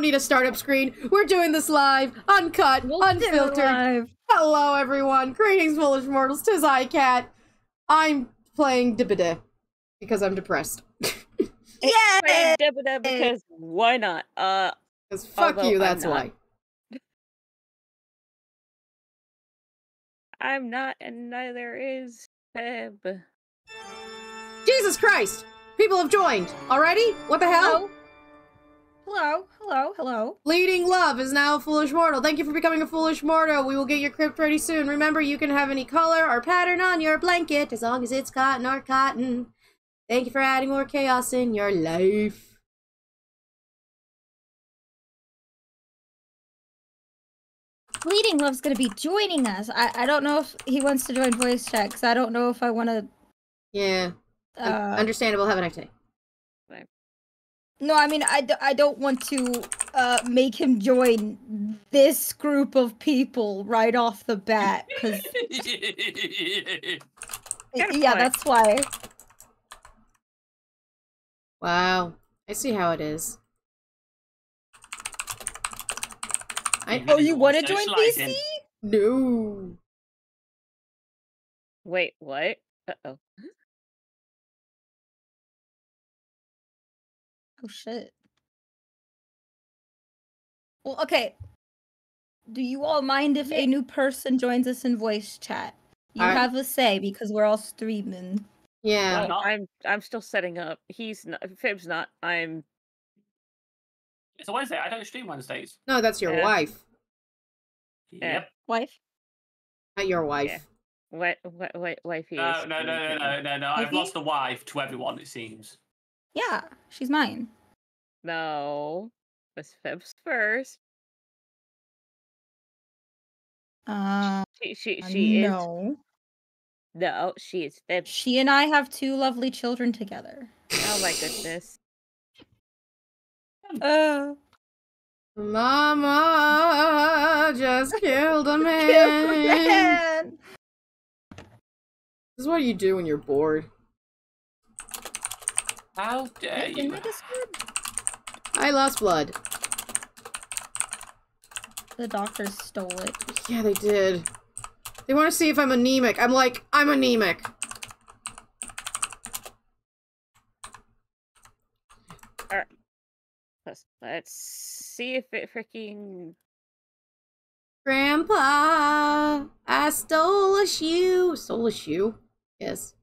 don't need a startup screen. We're doing this live, uncut, unfiltered. Hello, everyone. Greetings, foolish mortals. Tis I, Cat. I'm playing Dibida because I'm depressed. Playing Dibida because why not? Uh, Because fuck you, I'm that's not. why. I'm not, and neither is Feb. Jesus Christ! People have joined already. What the hell? Hello, hello, hello. Bleeding Love is now a foolish mortal. Thank you for becoming a foolish mortal. We will get your crypt ready soon. Remember, you can have any color or pattern on your blanket as long as it's cotton or cotton. Thank you for adding more chaos in your life. Bleeding Love's gonna be joining us. I, I don't know if he wants to join voice chat because I don't know if I want to. Yeah, Uh, understandable. Have a nice day. No, I mean I, d- I don't want to uh, make him join this group of people right off the bat because Good yeah, that's why. Wow, I see how it is. I Oh, you want to join Socializing. VC? no. Wait, what? Uh oh. Oh shit. Well, okay. Do you all mind if a new person joins us in voice chat? You I- have a say because we're all streaming. Yeah. Why? I'm I'm still setting up. He's not. Fib's not. I'm. It's a Wednesday. I don't stream Wednesdays. No, that's your Yeah. wife, Yep. Wife? not your wife. Yeah. What? What? What? Wifey? No, is no, no, no, sleeping. no, no, no. I've lost a wife to everyone, it seems. Yeah, she's mine. No. Was Fib's first. Uh, She she she is. no. No, she is Fib. She and I have two lovely children together. Oh my goodness. Uh, Mama just killed a man. man. This is what you do when you're bored. How dare In you? my I lost blood. The doctors stole it. Yeah, they did. They want to see if I'm anemic. I'm like, I'm anemic. Let's let's see if it freaking. Grandpa, I stole a shoe. Stole a shoe? Yes.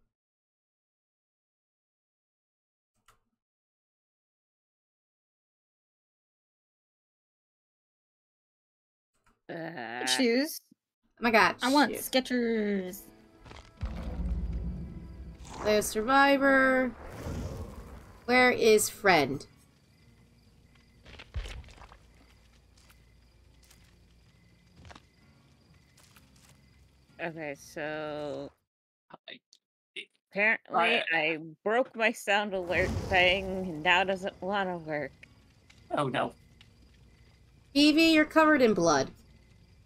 Uh, Shoes. Oh my god. I want shoot. Skechers. Play a survivor. Where is friend? okay, so apparently Right. I broke my sound alert thing, and now doesn't want to work. Oh no. Evie, you're covered in blood.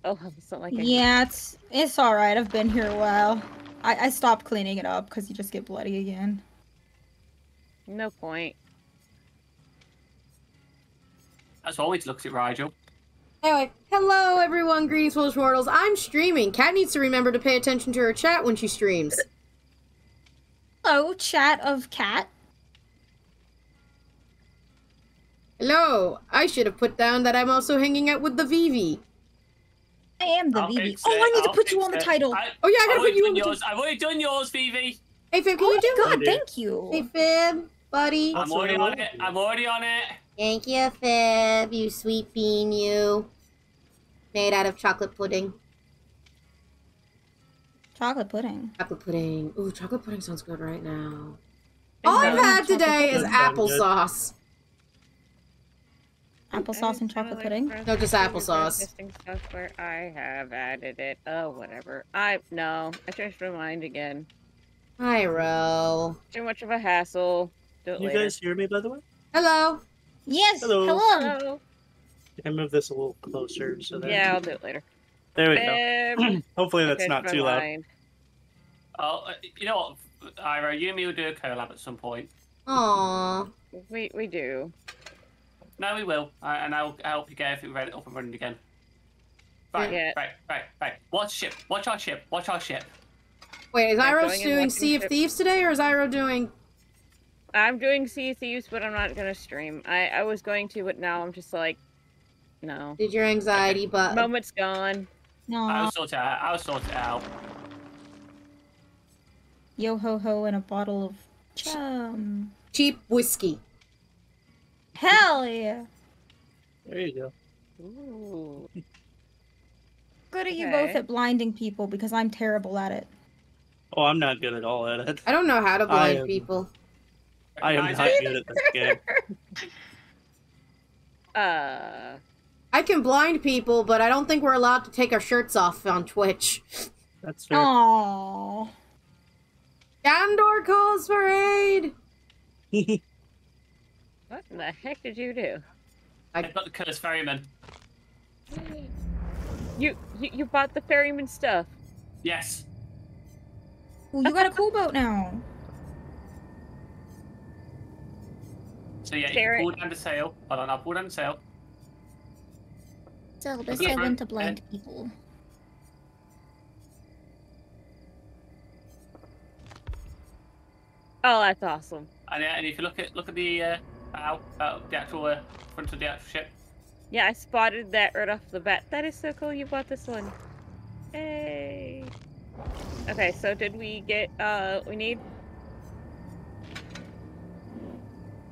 Oh, it's not like I Yeah, it's it's all right. I've been here a while. I, I stopped cleaning it up because you just get bloody again. no point. That's always looks at Rigel. Anyway, hello everyone, greetings, foolish mortals. I'm streaming. Kat needs to remember to pay attention to her chat when she streams. Hello, chat of cat. Hello, I should have put down that I'm also hanging out with the Vivi. I am the I'll VV. fix Oh, I need to I'll put you fix on the it. title. I, Oh yeah, I I've gotta put you on the yours. I've already done yours, Vivi. Hey Fib, can Oh you do my god, do. thank you. Hey Fib, buddy. I'm already on it. I'm already on it. Thank you, Fib, you sweet bean, you. Made out of chocolate pudding. Chocolate pudding. Chocolate pudding. Ooh, chocolate pudding sounds good right now. It's All I've had today is pudding good. applesauce. Applesauce and chocolate like pudding. No, just thing applesauce. testing software. I have added it. Oh, whatever. I no. I changed remind again. Hi, Ro. Too much of a hassle. Do it You later. guys hear me, by the way? Hello. Yes. Hello. Hello. Hello. I move this a little closer so that. Yeah, I'll do it later. There we go. Hopefully that's not my too loud. mind. Oh, uh, you know what, Ira? You and me will do a collab at some point. Aww. We we do. No, we will, uh, and I'll I'll help you get everything ready up and running again. Right, Yeah. right, right, right. Watch ship. Watch our ship. Watch our ship. Wait, is I'm Iroh doing watching Sea of ship. Thieves today, or is Iroh doing? I'm doing Sea of Thieves, but I'm not gonna stream. I I was going to, but now I'm just like, no. Did your anxiety but Moment's gone. No. I'll sort it out. I'll sort it out. Yo ho ho and a bottle of chum. cheap whiskey? Hell yeah. There you go. Ooh. Good at you both at blinding people because I'm terrible at it. Oh, I'm not good at all at it. I don't know how to I blind am- people. I am not good at this game. Uh. I can blind people, but I don't think we're allowed to take our shirts off on Twitch. That's fair. Aww. Gondor calls for aid. What in the heck did you do? I've got the cursed ferryman. You you, you bought the ferryman stuff. Yes. Ooh, you got a cool boat now. So yeah, you Sarah- can pull down the sail. Hold on, I'll pull down the sail. Zelda Okay. said when to blind people. Oh, that's awesome. And, yeah, and if you look at look at the uh, bow, uh, the actual uh, front of the actual ship. Yeah, I spotted that right off the bat. That is so cool. You bought this one. Hey. Okay, so did we get uh we need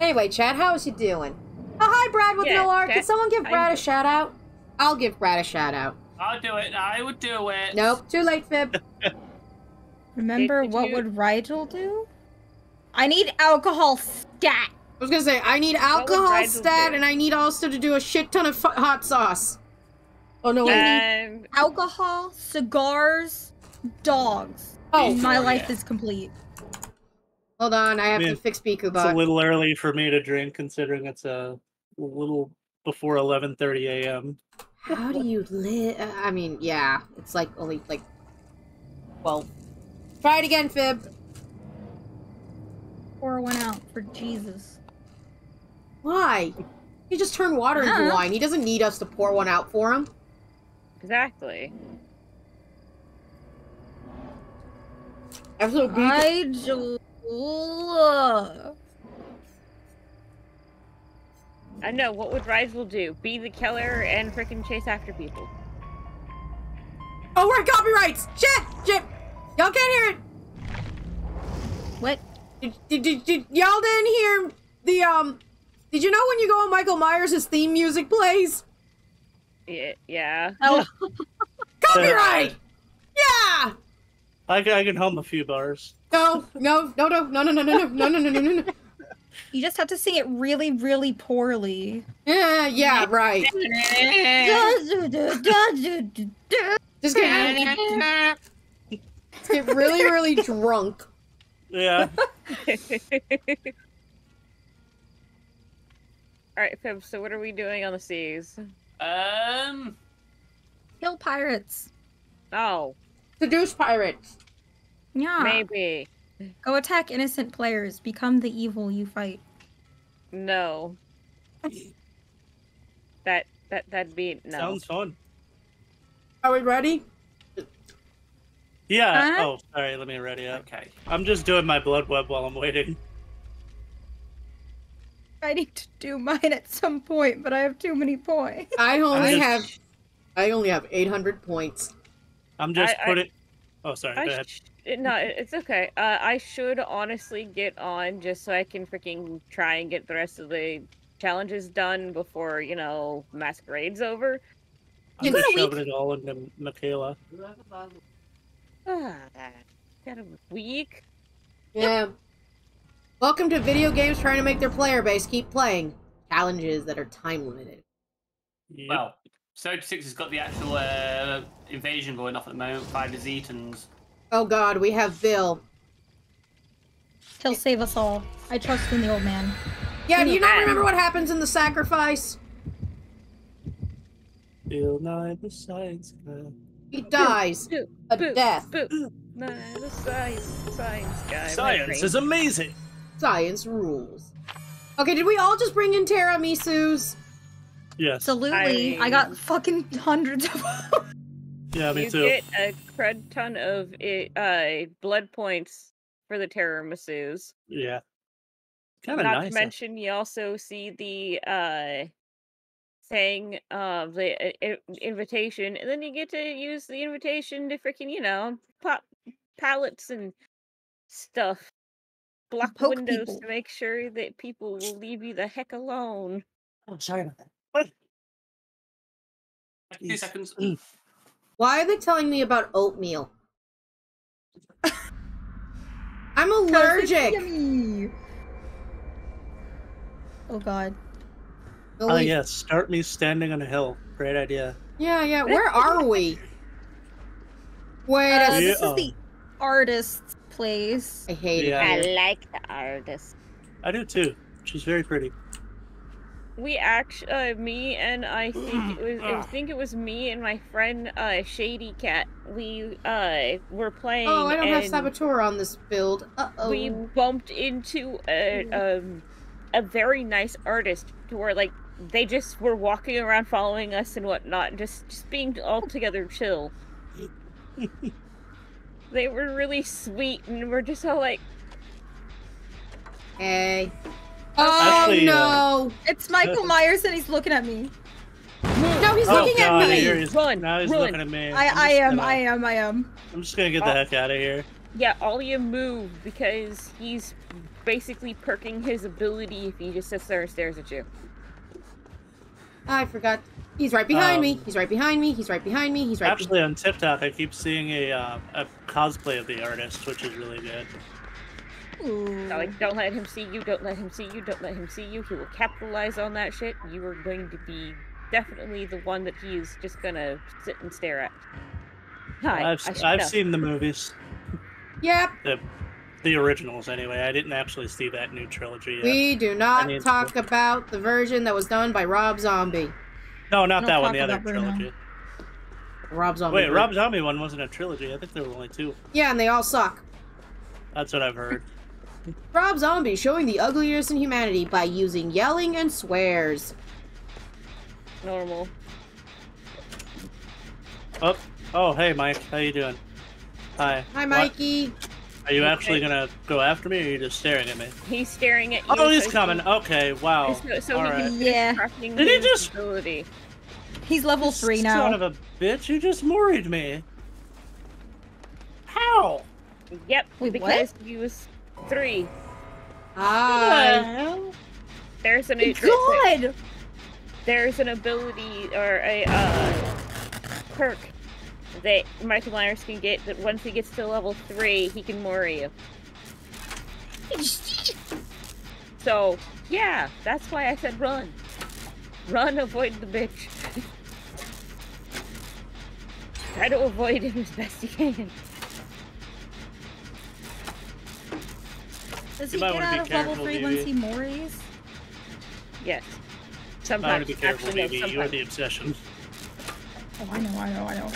Anyway, Chad, how is he doing? Oh, hi, Brad with Yeah, no R. Can someone give I'm Brad a shout out? I'll give Brad a shout out. I'll do it. I would do it. Nope, too late, Fib. Remember did what you- would Rigel do? I need alcohol stat. I was gonna say I need alcohol stat, and I need also to do a shit ton of fu- hot sauce. Oh no! wait. and Alcohol, cigars, dogs. Oh, My Oh, life yeah. is complete. hold on, I have Man, to fix Piku It's a little early for me to drink, considering it's a little before 11:30 a.m. How do you live? Uh, I mean, yeah, it's like only like twelve. Try it again, Fib. Pour one out for Jesus. Why? He just turned water into Yeah. wine. He doesn't need us to pour one out for him. exactly. Absolutely. Rigel. I know what would Rigel do? Be the killer and freaking chase after people. Oh, we're copyrights. Shit, shit. Y'all can't hear it. What? Did, did, did, did- y'all didn't hear the um? Did you know when you go on Michael Myers' his theme music plays? Yeah, yeah. Oh, Copyright. Yeah. I can, I can hum a few bars. No, no, no, no, no, no, no, no, no, no, no, no, no, no. you just have to sing it really, really poorly. Yeah, yeah, right. Just get, just get really, really drunk. Yeah. Alright, Fib, so what are we doing on the seas? Um. Kill pirates. Oh, Seduce pirates. Yeah. maybe. Go attack innocent players. Become the evil you fight. No. that that that'd be no. Sounds fun. Are we ready? Yeah. Huh? Oh, sorry. Let me ready up. Okay. I'm just doing my blood web while I'm waiting. I need to do mine at some point, but I have too many points. I only just- have, I only have 800 points. I'm just I- I- putting. Oh, sorry. I Go ahead. sh- no, it's okay. Uh, I should honestly get on just so I can freaking try and get the rest of the challenges done before you know masquerade's over. I'm You just got week. shoving it all into Mikaela. Ah, got a week. Yeah. Welcome to video games trying to make their player base keep playing challenges that are time limited. Yep. Well, Sode Six has got the actual uh, invasion going off at the moment by the Zetans. Oh God, we have Bill. He'll save us all. I trust in the old man. Yeah, do you not remember what happens in the sacrifice? Bill Nye the Science Guy. He dies Boo, a boo, death. boo. Nah, the science, science guy. Science is amazing. Science rules. Okay, did we all just bring in Tiramisu's? Yes. Absolutely. I, I- got fucking hundreds of them. Yeah, me you too. get a crud ton of uh, blood points for the tiramisus. Yeah. Kind of Not nice. to mention, you also see the uh thing of the uh, invitation, and then you get to use the invitation to freaking, you know, pop pallets and stuff, block Poke windows people. to make sure that people will leave you the heck alone. Oh, sorry about that. What? Two seconds. Why are they telling me about oatmeal? I'm allergic. Oh god. Oh, we- yes, start me standing on a hill. Great idea. yeah, yeah. Where are we? Wait Uh, a Yeah. this is the artist's place. I hate Yeah. it. I like the artist. I do too. She's very pretty. We actually, uh, me and I think it was. I think it was me and my friend, uh, Shady Cat. We, uh, were playing. Oh, I don't have and saboteur on this build. Uh oh. We bumped into a, um, a very nice artist where, like, they just were walking around following us and whatnot, just, just being altogether chill. they were really sweet, and we're just all like, Hey. Oh Actually, uh, no! It's Michael Myers and he's looking at me. no, he's oh looking god, at me. here he's, Run, now he's run. looking at me. I, I'm I am, gonna- I am, I am. I'm just gonna get the Oh. heck out of here. yeah, all you move because he's basically perking his ability if he just sits there and stares at you. I forgot. He's right behind me. Um, He's right behind me. He's right behind me. He's right. be- Actually, on TikTok, I keep seeing a uh, a cosplay of the artist, which is really good. Ooh. Like, don't let him see you, don't let him see you, don't let him see you. He will capitalize on that shit. You are going to be definitely the one that he is just gonna sit and stare at. Hi, I've I should I've seen the movies, Yep. the the originals anyway. I didn't actually see that new trilogy yet. We do not need to- talk about the version that was done by Rob Zombie. No, not Don't that one. The other about trilogy. Rob Zombie. Wait, version. Rob Zombie one wasn't a trilogy. I think there were only two. Yeah, and they all suck. That's what I've heard. Rob Zombie showing the ugliness in humanity by using yelling and swears. normal. Oh, oh, hey, Mike, how you doing? Hi. Hi, What? Mikey. Are you actually gonna go after me, or are you just staring at me? He's staring at you. Oh, he's so coming. he- Okay, wow. So, so All he right. can Yeah. crafting Did he just- ability. He's level three now. Son of a bitch! You just worried me. How? Yep, Wait, what? because he was three. Hi. There's an God! there's an ability or a uh, perk that Michael Myers can get that once he gets to level three, he can mori you. So yeah, that's why I said run. Run, avoid the bitch. Try to avoid him as best you can. Does he get out of level careful, three once he mories? Yes. I want Sometimes. to be careful, actually, no, baby. You are the obsession. Oh, I know, I know, I know.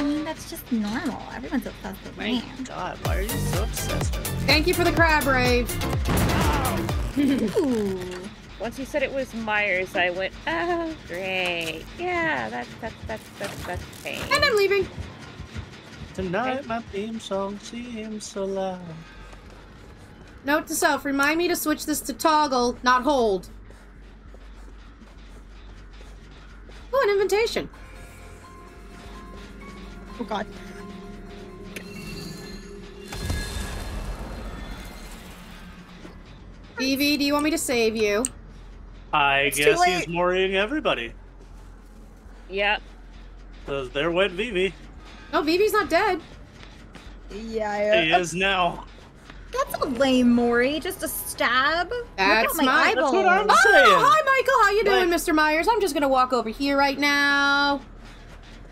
But, I mean, that's just normal. Everyone's obsessed with me. God, why are you so obsessed? with me? Thank you for the crab rave. Ooh. Once you said it was Myers, I went, oh, great. Yeah, that's, that's, that's, that's, that's pain. And I'm leaving. Tonight, my theme song seems so loud. Note to self: remind me to switch this to toggle, not hold. Oh, an invitation. Oh god. Vivi, do you want me to save you? I It's guess late. he's worrying everybody. Yeah. Because they're wet Vivi. No, Vivi's not dead. Yeah, He yeah. is now. That's a lame Mori. Just a stab. That's Look at my my- eyeballs. That's what I'm Oh, saying. hi, Michael. How you doing, Like- Mr. Myers? I'm just gonna walk over here right now.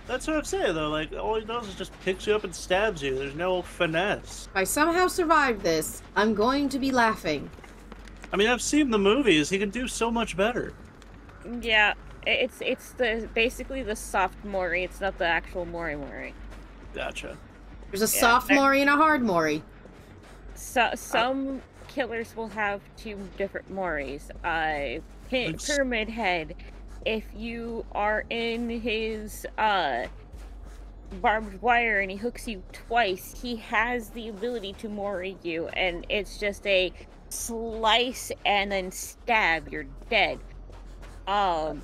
That's what I'm saying, though. Like, all he does is just picks you up and stabs you. There's no finesse. If I somehow survive this, I'm going to be laughing. I mean, I've seen the movies. He can do so much better. Yeah. It's it's the basically the soft Mori. It's not the actual Mori Mori. Gotcha. There's a Yeah, soft Mori and a hard Mori. So some killers will have two different Moris. Uh, Py- Let's- Pyramid Head if you are in his uh, barbed wire and he hooks you twice, he has the ability to mori you, and it's just a slice and then stab. You're dead. Um.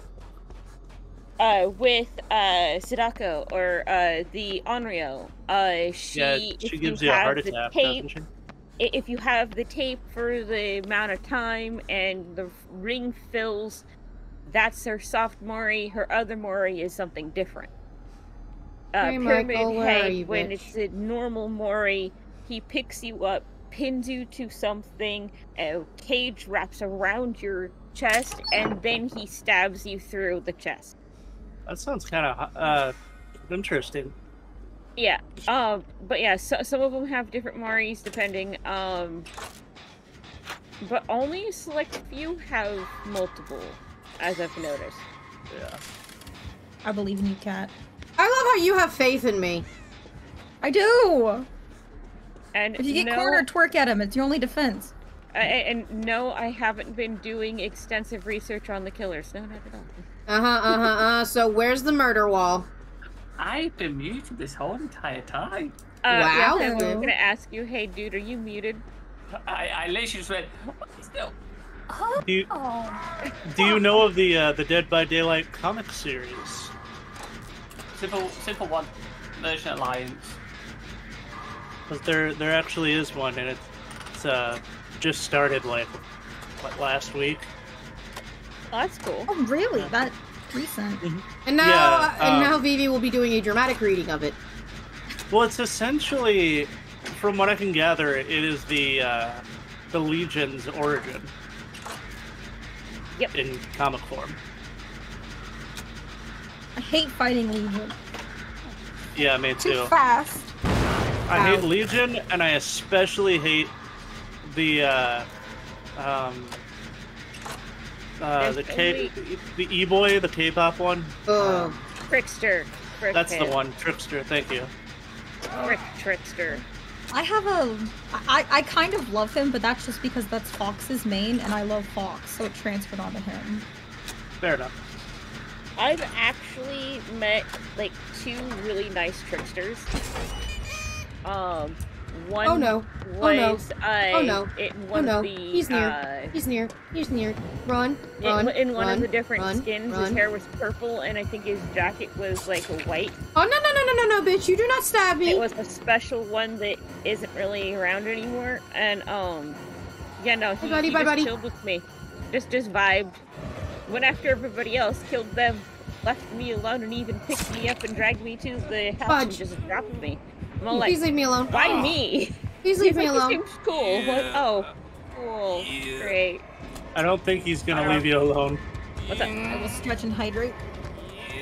Uh, with uh Sadako or uh the Onryo, uh she yeah, she gives you a have heart the attack, tape, doesn't she? if you have the tape for the amount of time and the ring fills, that's her soft mori. Her other mori is something different. Uh, Hey, Pyramid Michael, where are Head, you, when bitch? it's a normal mori, he picks you up, pins you to something, a cage wraps around your chest, and then he stabs you through the chest. That sounds kind of uh, interesting. Yeah. Um. But yeah, so, some of them have different Moris depending. Um. But only a select few have multiple, as I've noticed. Yeah. I believe in you, Cat. I love how you have faith in me. I do. And If you get no, cornered, twerk at him. It's your only defense. I- I- and no, I haven't been doing extensive research on the killers. No, not at all. Uh huh. Uh huh. Uh. So where's the murder wall? I've been muted this whole entire time. Uh, yeah, Wow. I was gonna ask you, hey, dude, are you muted? I, I literally just went, what is that? Do you, do you know of the uh, the Dead by Daylight comic series? Simple, simple one. Merchant Alliance. 'Cause there there actually is one, and it's uh, just started like what, last week. Oh, that's cool. Oh, really? That recent? And now, Yeah, and um, now Vivi will be doing a dramatic reading of it. Well, it's essentially, from what I can gather, it is the uh, the Legion's origin. Yep. In comic form. I hate fighting Legion. Yeah, me Too too. fast. I hate Legion, and I especially hate the uh, um, uh, the K, the E boy, the K-pop one. Ugh. Trickster. That's the one, Trickster. Thank you. Trick Trickster. I have a. I, I kind of love him, but that's just because that's Fox's main, and I love Fox, so it transferred onto him. Fair enough. I've actually met like two really nice tricksters. Um, one Oh, no. Oh, no. uh, Oh, no. in Oh one no. the He's near. uh, He's near. He's near. Run. in- Run. in, one run, of the different run, skins. Run. His hair was purple, and I think his jacket was like white. Oh no no no no no no, bitch! You do not stab me. It was a special one that isn't really around anymore. And um, yeah, no, he, buddy, he bye, just buddy. chilled with me. Just just vibed. Went after everybody else, killed them, left me alone, and even picked me up and dragged me to the house and Fudge. just dropped me. I'm like, Please leave me alone. why oh. me? Please leave me like, alone. This seems cool. I'm like, oh, cool, great. I don't think he's gonna leave you alone. What's up? I will stretch and hydrate.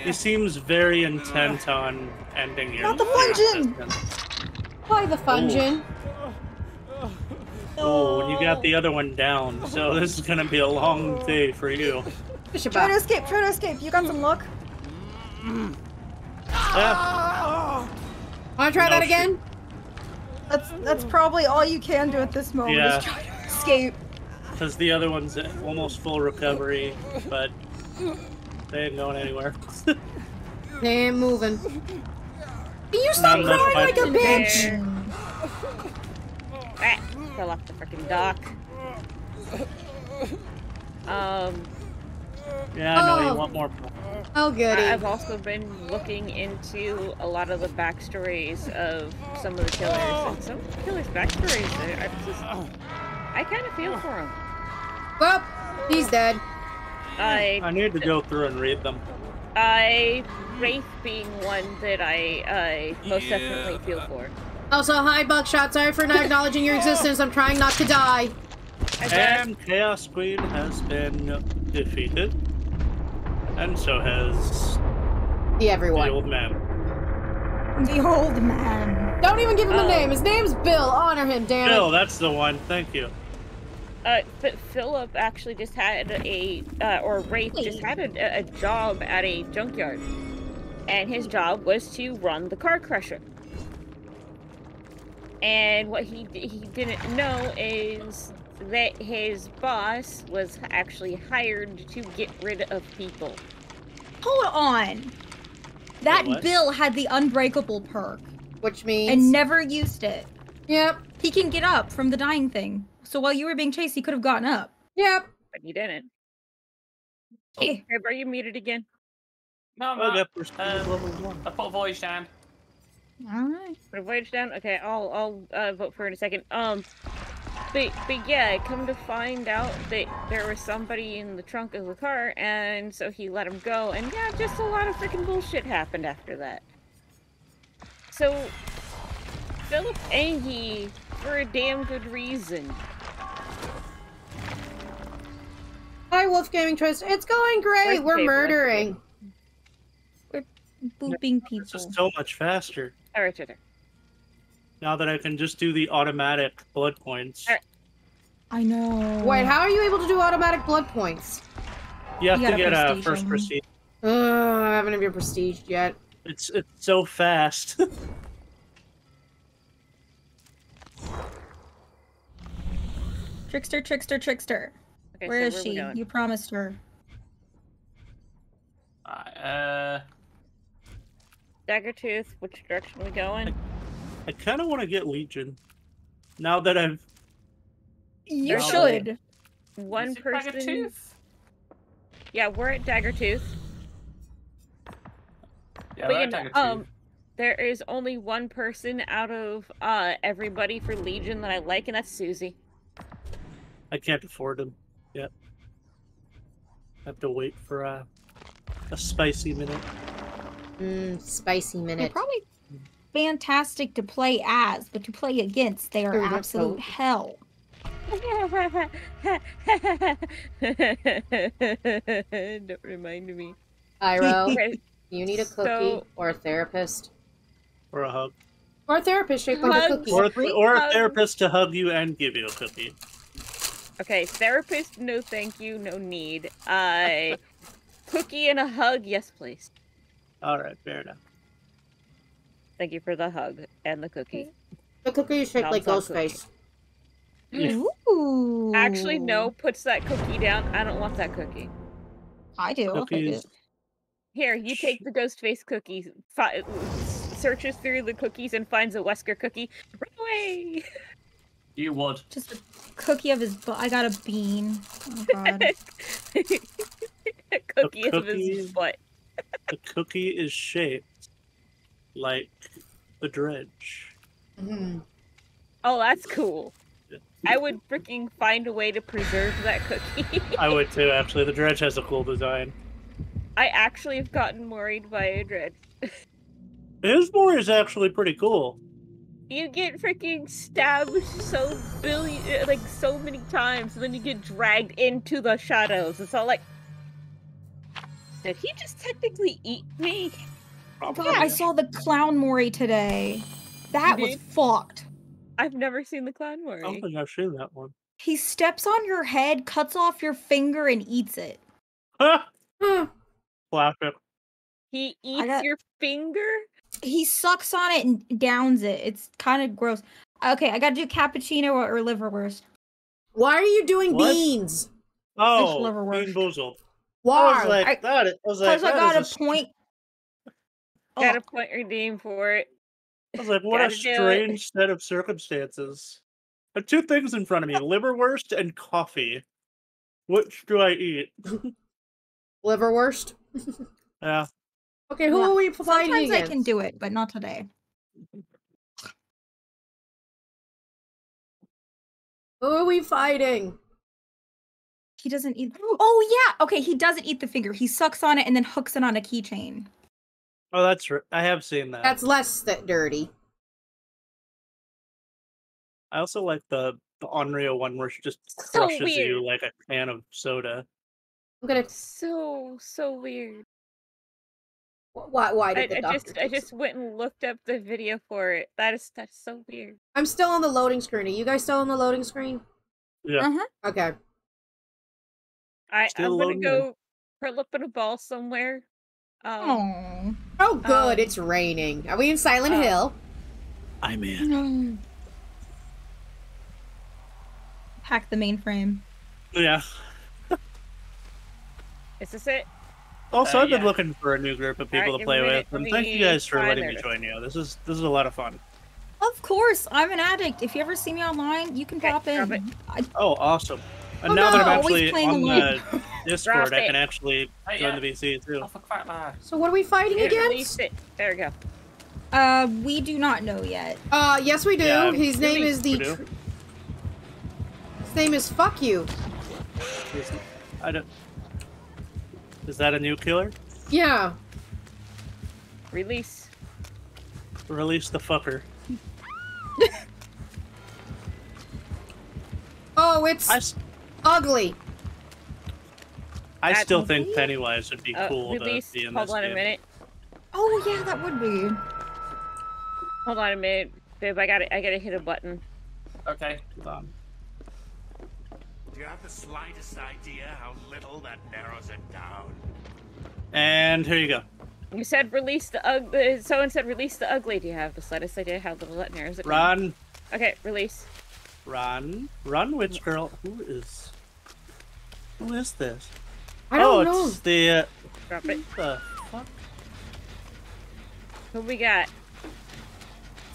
He seems very uh. intent on ending your. Not the your Fungin! existence. Why the fungin? Oh, and you got the other one down, so oh. this is gonna be a long day for you. Bishop Try to escape, try to escape. You got some luck? Ah. Yeah, Wanna try No that shit. again? That's that's probably all you can do at this moment Yeah. is try to escape. because the other one's at almost full recovery, but they ain't going anywhere. They ain't moving. You stop None crying like a bitch. Ah, fell off the freaking dock. Um, yeah, I know Oh. you want more. Oh goody. I- I've also been looking into a lot of the backstories of some of the killers, and some of the killers' backstories. I, I just, I kind of feel for them. Well, he's dead. I, I need to go through and read them. I, Wraith being one that I, I most definitely feel for. Also, hi Buckshot. Sorry for not acknowledging your existence. I'm trying not to die. I guess, And Chaos Queen has been defeated, and so has The everyone. the old man. The old man. Don't even give him a Oh. name. His name's Bill. Honor him, damn Bill, it. that's the one. Thank you. uh, but Philip actually just had a, uh, or Wraith just had a, a job at a junkyard, and his job was to run the car crusher. And what he he didn't know is that his boss was actually hired to get rid of people. Hold on. That what? Bill had the unbreakable perk Which means. and never used it. Yep. He can get up from the dying thing. So while you were being chased, he could have gotten up. Yep. But he didn't. Eh. Hey, are you muted again? No, I'm Oh, not. that Um, level one. I put a voyage down. All right. Put a voyage down? Okay, I'll I'll uh, vote for it in a second. Um, but but yeah, I come to find out that there was somebody in the trunk of the car, and so he let him go, and yeah, just a lot of freaking bullshit happened after that. So Philip Angie for a damn good reason. Hi, Wolf Gaming Trust. It's going great. Where's We're Dave? We're Booping It's people. just so much faster. All right, right there. Now that I can just do the automatic blood points. I know. Wait, how are you able to do automatic blood points? You have You to gotta get a prestige first prestige. Ugh, I haven't even prestiged yet. It's it's so fast. Trickster, trickster, trickster. Okay, Where so is where she? You promised her. Alright, uh, Daggertooth. Which direction are we going? I kind of want to get Legion. Now that I've You There's should. One person. Daggertooth? Yeah, we're at Daggertooth. Yeah, but we're you know, um, there is only one person out of uh everybody for Legion that I like, and that's Susie. I can't afford them yet. I have to wait for a a spicy minute. Mmm, spicy They're minute. probably fantastic to play as, but to play against, they are Ooh, absolute dope. hell. Don't remind me. Pyro, Okay, you need a cookie So- or a therapist. Or a hug. Or a therapist shaped like a cookie. Or, Free or a therapist to hug you and give you a cookie. okay, therapist, no thank you, no need. Uh, cookie and a hug, yes please. Alright, fair enough. Thank you for the hug and the cookie. The cookie is shaped like Sounds like Ghostface. Ooh. Mm-hmm. Actually, no, puts that cookie down. I don't want that cookie. I do. I'll Cookies. Here, you take the ghost face cookie, fi- searches through the cookies and finds a Wesker cookie. Run away! You would. Just a cookie of his butt. I got a bean. Oh god. a cookie of cookie? his butt. The cookie is shaped like the dredge. Mhm. Oh, that's cool. I would freaking find a way to preserve that cookie. I would too, actually. The dredge has a cool design. I actually have gotten worried by a dredge. His board is actually pretty cool. You get freaking stabbed so billion, uh, like so many times, and then you get dragged into the shadows. It's all like, did he just technically eat me? Probably. God, I saw the clown Mori today. That You was did? fucked. I've never seen the clown Mori. I don't think I've seen that one. He steps on your head, cuts off your finger, and eats it. Ha! Huh. Classic. He eats got- your finger. He sucks on it and downs it. It's kind of gross. Okay, I gotta do cappuccino or, or liverwurst. Why are you doing What? beans? Oh, liverwurst. Bean Boozled. I Why? was like, I- that is, I was like, Because I that got a is point. Got Oh, a point redeemed for it. I was like, what a Gotta do strange set of circumstances. I have two things in front of me: liverwurst and coffee. Which do I eat? Liverwurst. Yeah, Okay, who Well, are we fighting Sometimes I can do it, but not today. Who are we fighting? He doesn't eat. Oh yeah. Okay, he doesn't eat the finger. He sucks on it and then hooks it on a keychain. Oh, that's right. I have seen that. That's less that dirty. I also like the the Onryo one where she just So crushes weird. you like a can of soda. I'm gonna. So so weird. Why? Why I, did the I doctor? just I just went and looked up the video for it. That is that's so weird. I'm still on the loading screen. Are you guys still on the loading screen? Yeah. Uh-huh. Okay. I Still I'm gonna go curl up in a ball somewhere. Um, Oh. Oh, good. Um, it's raining. Are we in Silent uh, Hill? I'm in. Hack the mainframe. Yeah. is this it? Also, Uh, I've been yeah. looking for a new group of people Alright, to play with, and thank you guys for find letting me join you. This is this is a lot of fun. Of course, I'm an addict. If you ever see me online, you can Okay, drop drop in. I, Oh, awesome! And Oh, now that I'm actually on alone. the Discord, I can actually Hey, join the VC too. Oh, for crap, man. So what are we fighting Here, against? it. There we go. uh, we do not know yet. Uh, yes we do. Yeah, His name is the. we do. tr- His name is Fuck You. I don't. Is that a new killer? Yeah. Release. Release the fucker. Oh, it's I, s- ugly. I That- still think Pennywise would be Uh, cool release. to be in Hold this on game. a minute. Oh yeah, that would be. Hold on a minute, babe. I got to I gotta hit a button. Okay. Hold on. Do you have the slightest idea how little that narrows it down? And here you go. You said release the ugly. Someone said release the ugly. Do you have the slightest idea how little that narrows it? down? Run, Okay, release. Run, run, witch girl. Who is? Who is this? I don't oh, know. it's the. Uh, Drop it. what the fuck? Who we got?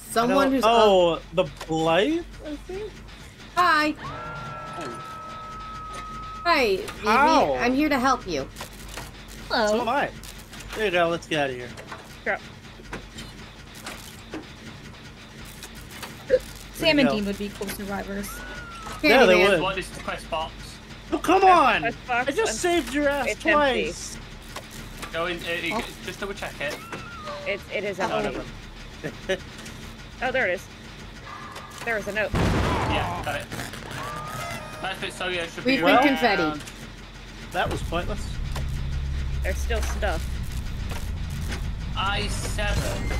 Someone who's. ug- Oh, the blight. I think. Hi. Hi. Vivi. How? I'm here to help you. Hello. So am I. There you go. Let's get out of here. Drop. Sam and go. Dean would be cool survivors. Yeah, they Candyman. would. What is the quest box? Oh, come on! I just saved your ass it's empty. twice. Go in. Uh, you- Just double check it. It, it is Oh, empty. Oh, there it is. There is a note. Yeah, got it. Nice bit. So yeah, it should We've be been around- confetti. that was pointless. There's still stuff. I seven.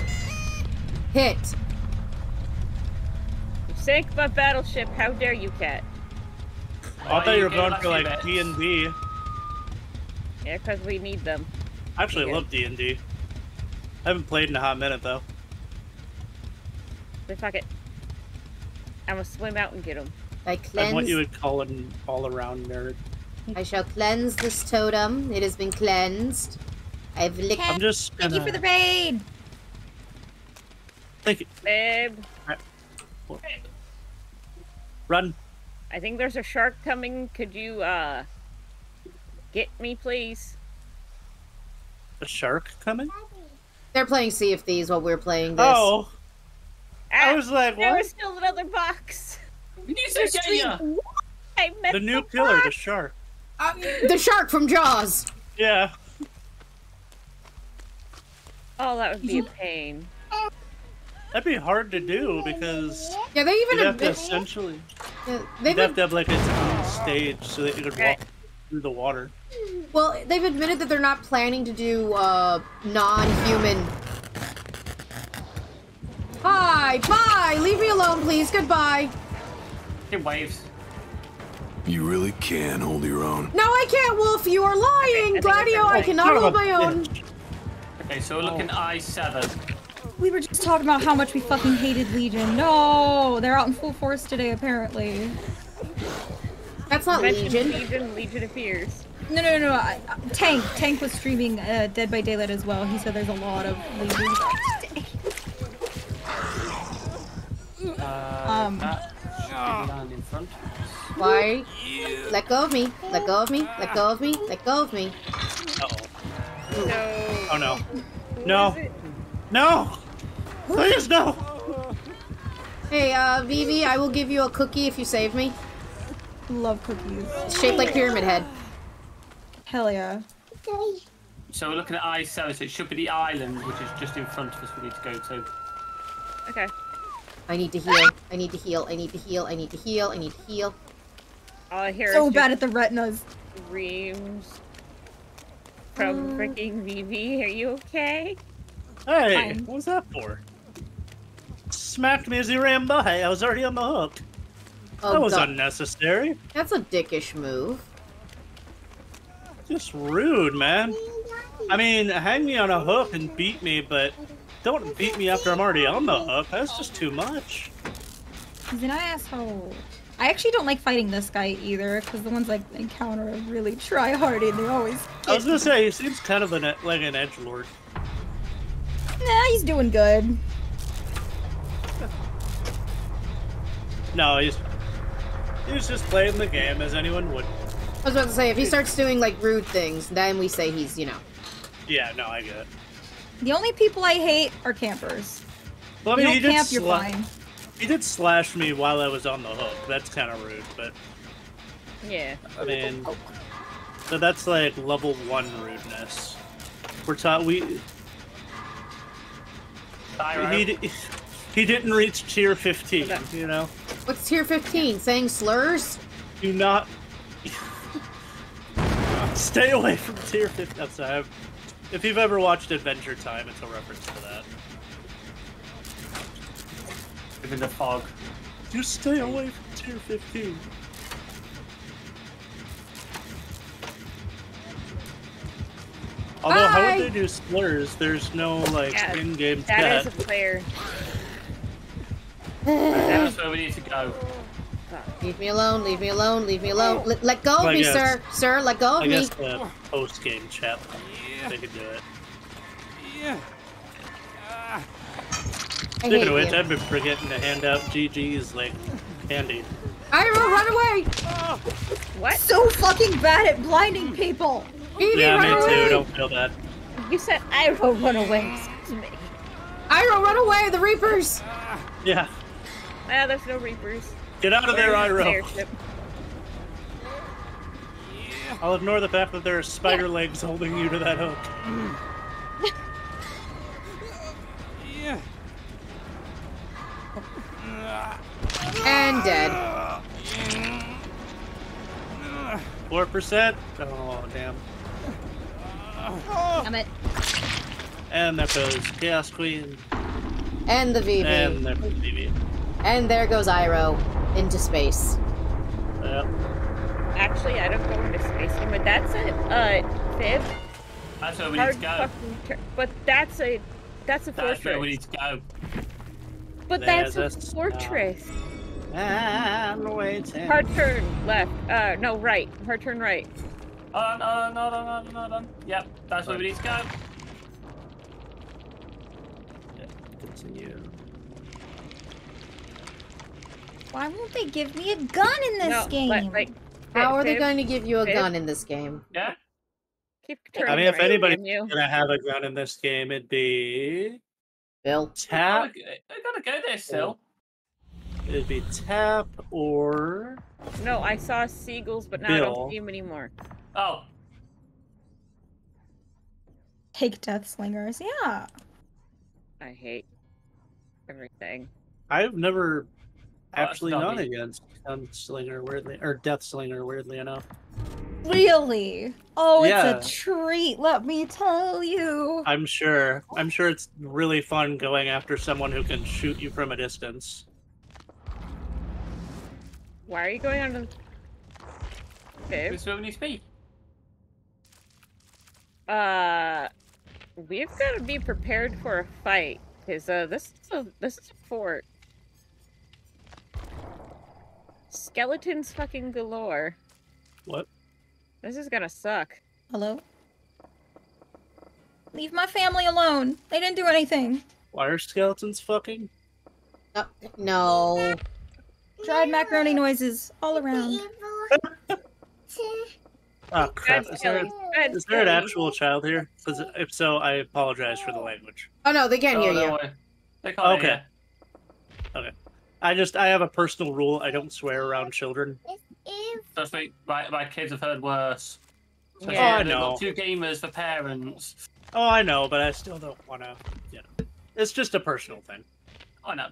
Hit. You sank my battleship. How dare you, cat? Oh, I thought you you were going us for like. D and D. Yeah, because we need them. I actually Yeah. love D and D. I haven't played in a hot minute though. But fuck it. I'm gonna swim out and get them. I I'm what you would call an all-around nerd. I shall cleanse this totem. It has been cleansed. I've licked. I'm just Thank gonna. you for the raid. Thank you. Babe, Run. I think there's a shark coming. Could you, uh, get me, please? A shark coming? They're playing Sea of Thieves while we're playing this. Oh, I Ah, was like, there what? was still another box. You said get ya. I meant The new the killer, the shark. Uh, the shark from Jaws. Yeah. Oh, that would be a pain. That'd be hard to do because Yeah, they even you'd have to essentially yeah, they've you'd have to have like its own stage so that you could walk through the water. well, they've admitted that they're not planning to do uh, non-human. Hi, bye. Leave me alone, please. Goodbye. In waves. You really can hold your own. No, I can't, Wolf. You are lying, I think Gladio. I cannot hold my own. Okay, so we're looking I seven. We were just talking about how much we fucking hated Legion. No, they're out in full force today, apparently. That's not Mention Legion. Legion, Legion appears. No, no, no, no. I, I- Tank, Tank was streaming uh, Dead by Daylight as well. He said there's a lot of Legion today. Uh, Um. that should in front. Why? Let go of me. Let go of me. Let go of me. Let go of me. Uh-oh. No. Oh no. No. No! Please no! Hey, uh, Vivi, I will give you a cookie if you save me. Love cookies. Shaped like Pyramid Head. Hell yeah. So we're looking at I seven. So it should be the island, which is just in front of us. We need to go to. Okay. I need to heal. I need to heal. I need to heal. I need to heal. I need to heal. All I hear So bad at the retinas. screams from Mm. freaking Vivi. Are you okay? Hey, Fine. what was that for? Smacked me as he ran by. I was already on the hook. Oh, that was God. unnecessary. That's a dickish move. Just rude, man. I mean, hang me on a hook and beat me, but don't beat me after I'm already on the hook. That's just too much. He's an asshole. I actually don't like fighting this guy either, because the ones I encounter are really try hardy. They always. I was gonna say he seems kind of an, e- like an edge lord. Nah, he's doing good. No, he's he's just playing the game as anyone would. I was about to say, if he starts doing like rude things, then we say he's, you know. Yeah, no, I get it. The only people I hate are campers. Well, I mean, you he don't did camp, you're fine. He did slash me while I was on the hook. That's kind of rude, but Yeah. I mean, so that's like level one rudeness. We're taught we he he didn't reach tier fifteen. You know, What's tier 15? Saying slurs? do not stay away from tier fifteen. That's I've, if you've ever watched Adventure Time, it's a reference to that. in the fog. Just stay away from tier fifteen. Although, how Bye. would they do slurs? There's no like Yeah, in-game chat. is a player. That's where we need to go. Leave me alone, leave me alone, leave me alone. Let, let go of I me, guess- sir. Sir, let go of I me. guess the post-game chat yeah. they could do it. Yeah. I Speaking hate of which. I've been forgetting to hand out GG's like candy. Ira, run away! Oh. What? So fucking bad at blinding hmm. people. Evie, Yeah, run me away! too. Don't feel bad. You said I will run away. Excuse me. Ira, run away! The Reapers! Yeah, Ah, there's no reapers. get out of there, Iro. Airship. I'll ignore the fact that there are spider legs holding you to that hook. And dead. Four percent. Oh damn. Damn it. And there goes Chaos Queen. And the Vivi. And And, there goes Vivi. there goes Iro. Into space. Yep. Actually, I don't go into space anymore. That's a uh fib. That's where we need to go. but that's a that's a That's where we need to go. But There's that's a a fortress. And waiting. Hard turn left. Uh, no, right. Hard turn right. Hold on, hold on, hold on, hold on, hold on. Yep, that's where we need to go. Continue. Why won't they give me a gun in this no, game? Like, like, How are they going to give you a Fib. gun in this game? Yeah? Keep I mean, if right, anybody's damn gonna have a gun in this game, it'd be Bill. tap. I gotta go there still. It'd be tap or No, I saw seagulls, but now I don't see them anymore. Oh, Take death slingers. Yeah. I hate everything. I've never that's actually not against Gunslinger weirdly or Death Slinger weirdly enough. Really? Oh, Yeah. it's a treat, let me tell you. I'm sure. I'm sure it's really fun going after someone who can shoot you from a distance. Why are you going on the Fib? this is where we need to be. Uh, we've got to be prepared for a fight because uh, this is a this is a fort. Skeletons fucking galore. What? This is gonna suck. Hello? Leave my family alone. They didn't do anything. Why are skeletons fucking? Uh, no. Dried macaroni noises all around. Oh crap! Is there, Skelly. Is there an actual child here? 'Cause if so, I apologize for the language. Oh no, they can't oh, hear no you. way. They can't Okay. Hear I just I have a personal rule. I don't swear around children. you. Trust me, my, my kids have heard worse. So Yeah. Oh, I know. Two gamers for parents. Oh, I know, but I still don't want to. You know, it's just a personal thing. I know.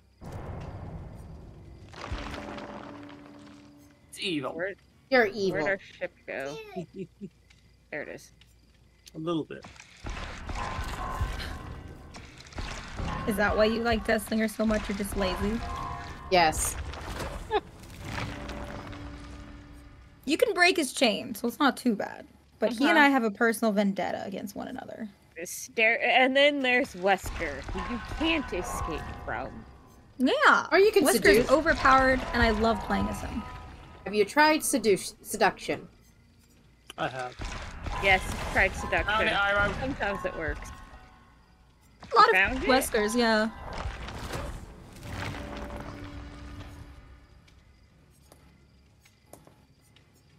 It's evil. Where, You're evil. where'd evil. our ship go? There it is. a little bit. Is that why you like Death Slinger so much? You're just lazy. Yes. You can break his chain, so it's not too bad. But he and Uh-huh. I have a personal vendetta against one another. And then there's Wesker, who you can't escape from. Yeah. Or you can Wesker's seduce. overpowered, and I love playing as him. Have you tried sedu- seduction? I have. Yes, tried Found seduction. it, Iro. Sometimes it works. A lot Found of it? Weskers, yeah.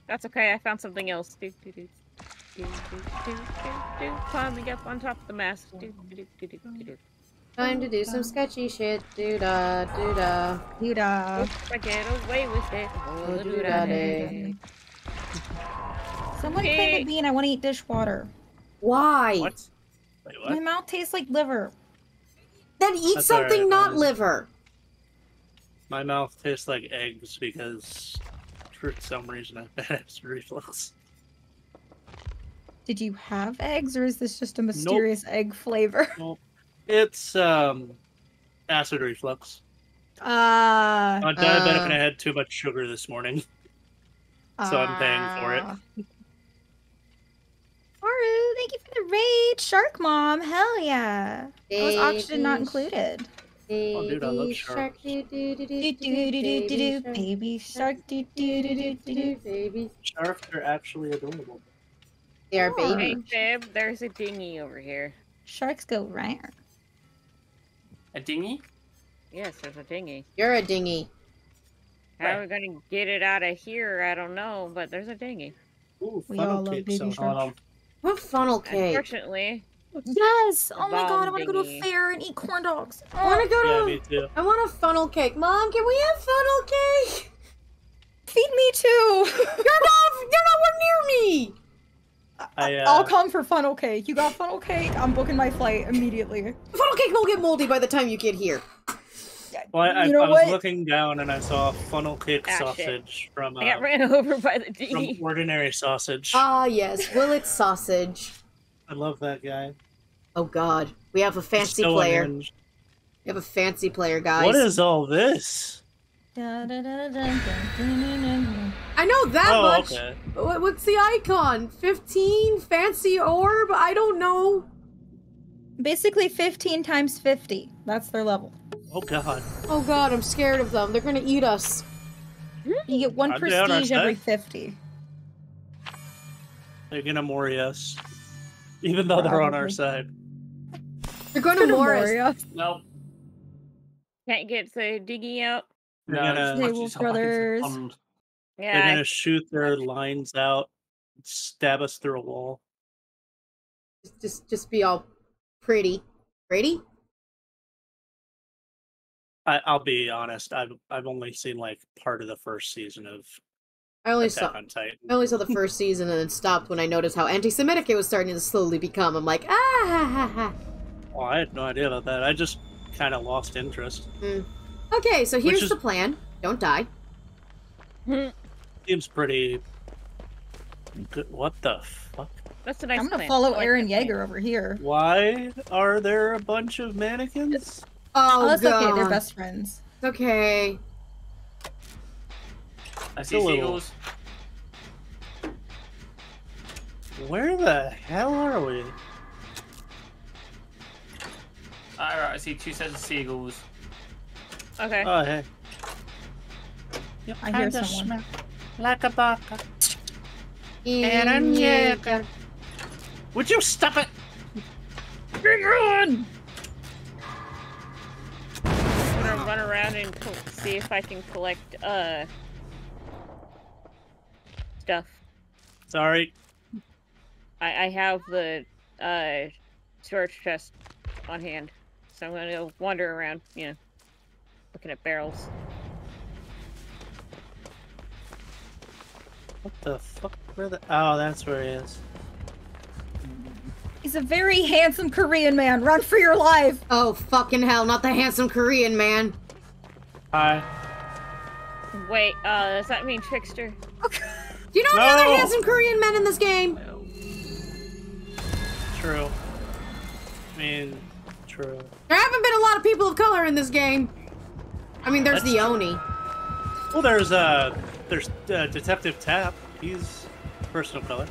That's okay. I found something else. Do, do, do. Do, do, do, do, do. Climbing up on top of the mast. Do, do, do, do, do, do. Time to do some sketchy shit. Doo da, doo da. Yuda. If I get away with it. Oh, do-da-day. Someone Okay. plant a bean. I want to eat dishwater. Why? What? Wait, My what? mouth tastes like liver. Then eat That's something alright, not man. liver. My mouth tastes like eggs because for some reason I've had acid reflux. Did you have eggs, or is this just a mysterious egg flavor? Well, it's um acid reflux. Ah. I'm diabetic Uh. and I had too much sugar this morning. So I'm paying for it. Ah. Maru, thank you for the raid. Shark Mom, hell yeah. That was oxygen not Baby Oh, dude, I love Baby sharks. shark, baby Baby shark baby. Sharks are actually adorable. They are Aw. Hey, baby. Fib, there's a dinghy over here. Sharks go rare. A dinghy? Yes, there's a dinghy. You're a dinghy. How Right. are we gonna get it out of here? I don't know, but there's a dinghy. Ooh, We funnel all love cake baby sounds sharks. What funnel cake? Unfortunately, Yes! Oh my god, I want to go to a fair and eat corn dogs. I want to go Yeah, to. me too. I want a funnel cake. Mom, can we have funnel cake? Feed me too! You're not. You're not near me. I, uh, I'll come for funnel cake. You got funnel cake? I'm booking my flight immediately. Funnel cake will get moldy by the time you get here. Well, I, I, You know I was looking down and I saw funnel cake Ah, shit. sausage from I got uh, ran over by the D. from ordinary sausage. Ah, yes. Willet sausage. I love that guy. Oh God, we have a fancy so player. unhinged. We have a fancy player, guys. What is all this? I know that oh, much. okay. What- What's the icon? 15? Fancy orb? I don't know. Basically 15 times 50. That's their level. Oh god. Oh god, I'm scared of them. They're gonna eat us. Hmm? You get one I'm prestige every 50. They're gonna Mori us. Even though they're on our side. They're gonna more us. Moria. No. Can't get the dinghy out. They're No, gonna- it's They much will yourself back into the brothers. pond. They're Yeah, gonna shoot their lines out, stab us through a wall. Just, just, just be all pretty. Pretty? I, I'll be honest. I've I've only seen like part of the first season of I only Attack saw. on Titan. I only saw the first season and then stopped when I noticed how anti-Semitic it was starting to slowly become. I'm like, ah ha ha ha. Oh, I had no idea about that. I just kind of lost interest. Hmm. Okay, so here's is- the plan. Don't die. Seems pretty good. What the fuck? that's a nice I'm gonna plan. follow like Eren that. Yeager over here. Why are there a bunch of mannequins? Oh, Oh, that's god. okay. They're best friends. It's okay. I see a little- seagulls. Where the hell are we? Alright, I see two sets of seagulls. Okay. Oh, hey. You I hear kinda someone. smell Like a baka. Eren Yeager. Would you stop it? Run! I'm gonna run around and see if I can collect uh stuff. Sorry. I, I have the uh storage chest on hand, so I'm gonna go wander around, you know, looking at barrels. What the fuck? Where the? Oh, that's where he is. He's a very handsome Korean man. Run for your life. Oh, fucking hell, not the handsome Korean man. Hi. Wait, uh, does that mean trickster? Do you know any other No. handsome Korean men in this game? True. I mean, true. There haven't been a lot of people of color in this game. I mean, there's That's the true. Oni. Well, there's uh, there's uh, Detective Tap. He's person of color.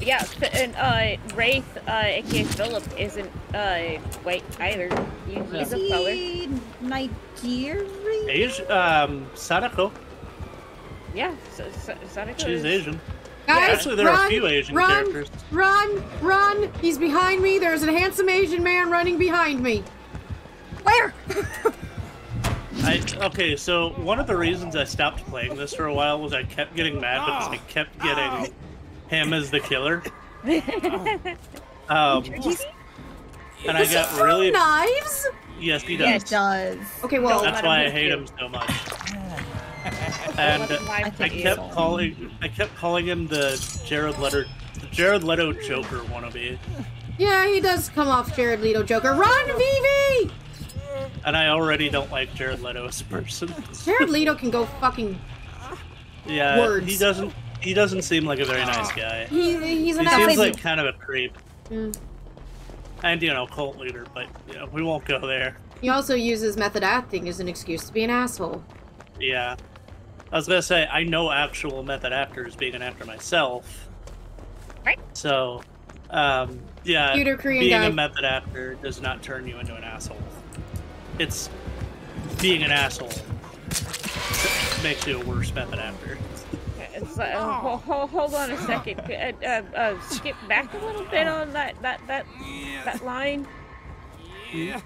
Yeah, and uh, Wraith, uh, aka Philip, isn't uh white either. He, he's Is of color. he Nigerian? Age, um, Sadako. Yeah, so, so, Sonic She's is- Asian. Guys, Actually, there run, are a few Asian run, characters. Run, run! He's behind me. There's a handsome Asian man running behind me. Where? I, okay, so one of the reasons I stopped playing this for a while was I kept getting mad because I kept getting him as the killer. Um, and I got really knives? yes, he It does. does. Okay, well, Don't That's why I hate him so much. And I kept calling, I kept calling him the Jared Leto, the Jared Leto Joker wannabe, yeah, he does come off Jared Leto Joker. Run, Vivi! and I already don't like Jared Leto as a person. Jared Leto can go fucking. Yeah, Words. he doesn't. He doesn't seem like a very nice guy. He, he's He seems like kind of a creep, Mm. and you know, cult leader. But you know, we won't go there. He also uses method acting as an excuse to be an asshole. Yeah, I was gonna say I know actual method actors, being an actor myself. Right. So, um, yeah, Computer Korean being guy. a method actor does not turn you into an asshole. It's being an asshole makes you a worse method actor. It's like, uh, ho- ho- hold on a second. Uh, uh, uh, skip back a little bit on that that that that line. Yeah.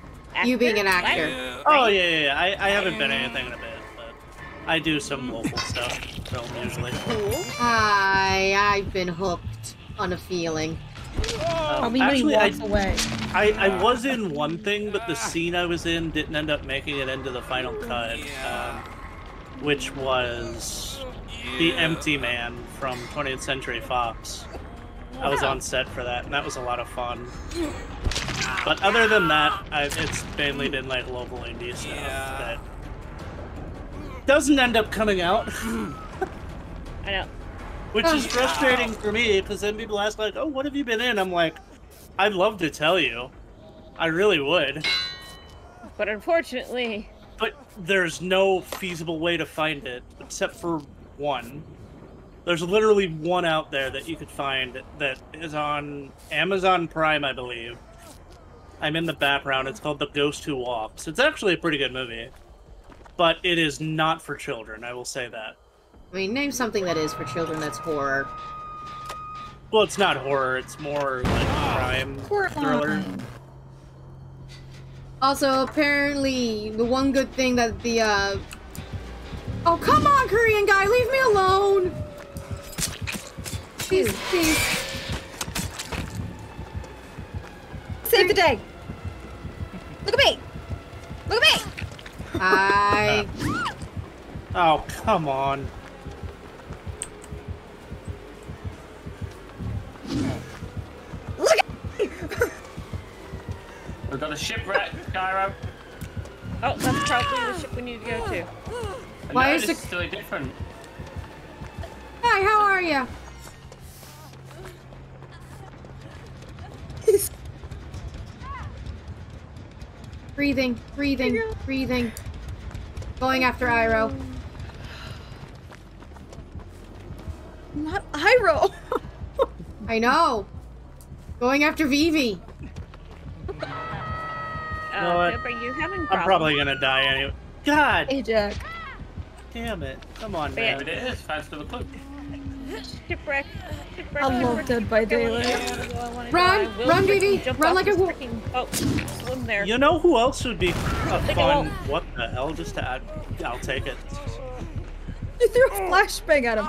You being an actor. Oh yeah, yeah, yeah. I, I haven't been anything in a bit, but I do some local stuff, film usually. Cool. I, I've been hooked on a feeling. Um, Probably when he actually, I, away. I, I was in one thing, but the scene I was in didn't end up making it into the final cut, um, which was the Empty Man from 20th Century Fox. I was on set for that, and that was a lot of fun. But other than that, I, it's mainly been like local indie stuff that doesn't end up coming out, I know. which is frustrating for me because then people ask like, "Oh, what have you been in?" I'm like, "I'd love to tell you, I really would." But unfortunately, But there's no feasible way to find it except for one. There's literally one out there that you could find that is on Amazon Prime, I believe. I'm in the background. It's called The Ghost Who Walks. It's actually a pretty good movie, but it is not for children. I will say that. I mean, name something that is for children that's horror. Well, it's not horror. It's more like crime thriller. Also, apparently, the one good thing that the, uh... Oh, come on, Korean guy, leave me alone! Please, please. Save the day. Look at me. Look at me. I... Oh, come on. Look at me. We've got a shipwreck, Gyro. oh, that's probably the ship we need to go to. Why no, is this the- is totally different. Hi, how are ya? Breathing, breathing, breathing. Going after Iroh. Not Iroh. I know. Going after Vivi. Uh, know what? Deborah, you having problems? I'm probably gonna die anyway. God hey, Jack. damn it. Come on, Yeah. man. There it is. Fast to the clue. Shipwreck. Shipwreck. I love Dead by. Daylight. I wanna go, I wanna Run, go. I will run, freaking Vivi, jump run like a this wo- freaking- Oh, swim there. You know who else would be a fun? What the hell? Just to add, I'll take it. You threw a flashbang at him.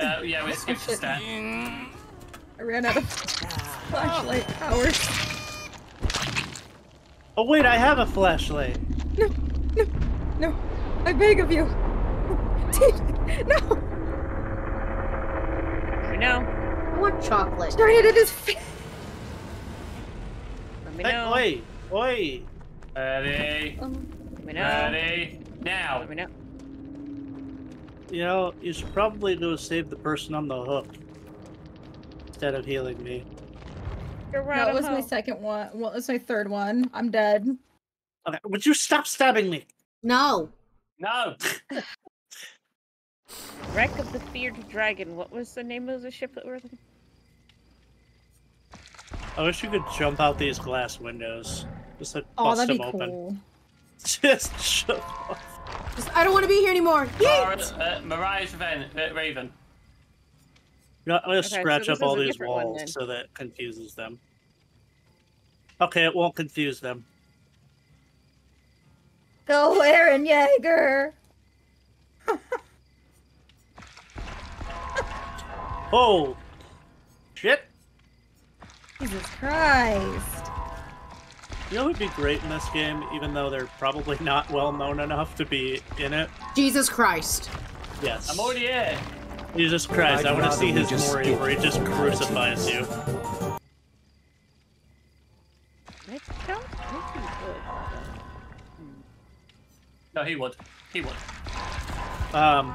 Uh, yeah, we skipped a step. I ran out of flashlight power. Oh wait, I have a flashlight. No, no, no. I beg of you. no. Let me know. I want chocolate. Shine it at his face. Let me Hey, know. wait, wait. Ready. Um, let me know. Ready. Now. Let me know. You know, you should probably go save the person on the hook instead of healing me. You're right. No, it I'm was my second one. Well, it was my third one. I'm dead. Okay, would you stop stabbing me? No. No. Wreck of the Feared Dragon. What was the name of the ship that we're looking? I wish you could jump out these glass windows. Just like Oh, bust that'd them be open. cool. Just shut off. Just, I don't want to be here anymore. Mara, Yeet! uh, Mariah's Raven. Uh, Raven. Yeah, I'm gonna so scratch this up all these different one walls so that it confuses them. Okay, it won't confuse them. Go, Eren Yeager. Oh, shit! Jesus Christ. You know who'd be great in this game, even though they're probably not well known enough to be in it? Jesus Christ. Yes. I'm already here. Jesus Christ, I'd I want to see his just Mori skip where he just crucifies it. you. I don't think he would. No, he would. He would. Um,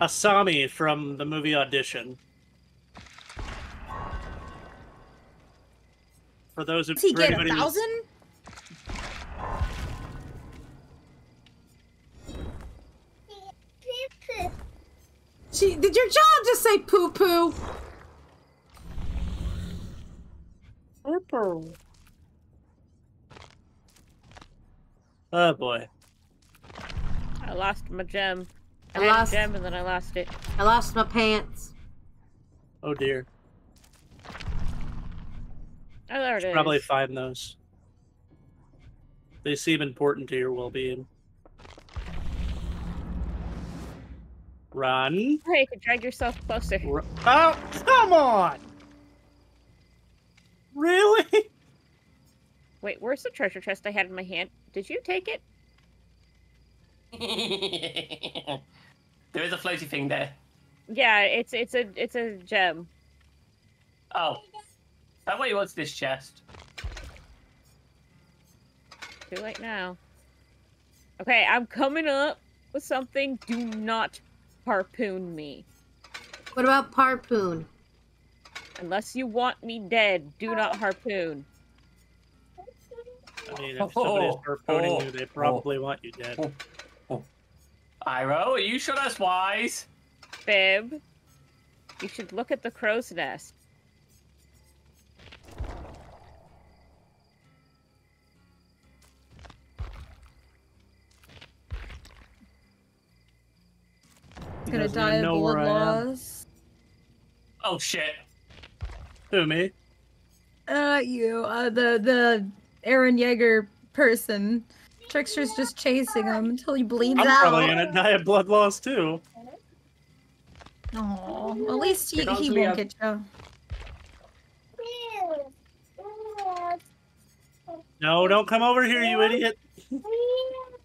Asami from the movie Audition. For those who Does he for get a anybody thousand? She, did your child just say poo poo? Oh boy. I lost my gem. I, I lost- a gem and then I lost it. I lost my pants. Oh dear. Oh, there it is. Probably find those. They seem important to your well-being. Run. Hey, you can drag yourself closer. Ru- Oh, come on! Really? Wait, where's the treasure chest I had in my hand? Did you take it? there is a floaty thing there. Yeah, it's it's a it's a gem. Oh. That way you want this chest. Too late now. Okay, I'm coming up with something. Do not harpoon me. What about harpoon? Unless you want me dead, do not oh. harpoon. I mean, if somebody's Oh, harpooning oh, you, they probably want you dead. Oh. Iro, are you sure that's wise? Bib, you should look at the crow's nest. Gonna die of know blood where I am. loss. Oh shit. Who, me? Uh, you, uh, the the Eren Yeager person. Trickster's just chasing him until he bleeds I'm out. probably gonna die of blood loss too. Aw, at least he, he won't have- get you. No, don't come over here, you idiot.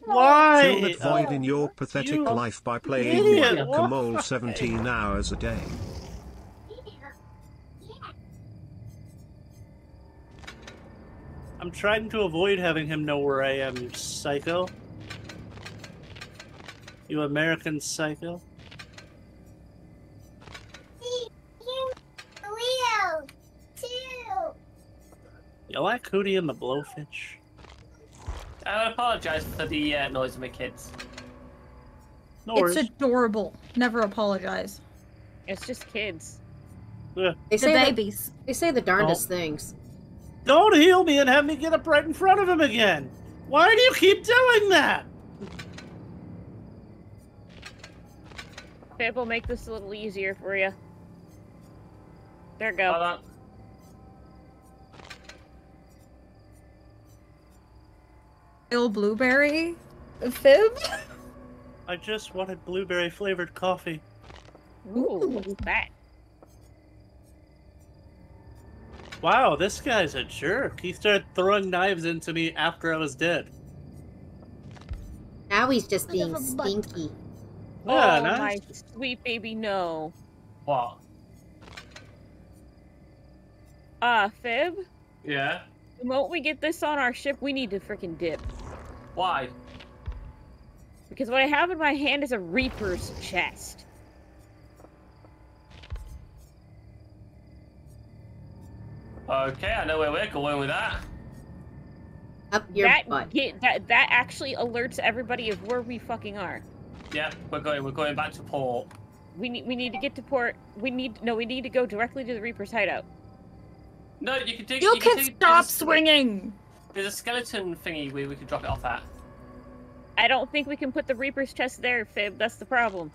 Why? Fill that void in your pathetic you life by playing idiot, Whack-a-Mole 17 hours a day. I'm trying to avoid having him know where I am, you psycho. You American psycho. You like Hootie and the Blowfish? I apologise for the uh, noise of my kids. No It's worries. adorable. Never apologize. It's just kids. Yeah. They The say the, babies. they say the darndest things. Don't heal me and have me get up right in front of him again. Why do you keep doing that? Fib will make this a little easier for you. There you Hold go. Bill Blueberry? Fib? I just wanted blueberry flavored coffee. Ooh, what's that? Wow, this guy's a jerk. He started throwing knives into me after I was dead. Now he's just being Son of a butt. stinky. Yeah, oh, nice. my sweet baby, no. What? Uh, Fib, Yeah? the moment we get this on our ship, we need to freaking dip. Why? Because what I have in my hand is a Reaper's chest. Okay, I know where we're going with that. Up your that, butt. get, that that actually alerts everybody of where we fucking are. Yeah, we're going. We're going back to port. We need we need to get to port. We need no. We need to go directly to the Reaper's hideout. No, you can dig. You you can dig- stop there's a- swinging! There's a skeleton thingy where we could drop it off at. I don't think we can put the Reaper's chest there, Fib. That's the problem.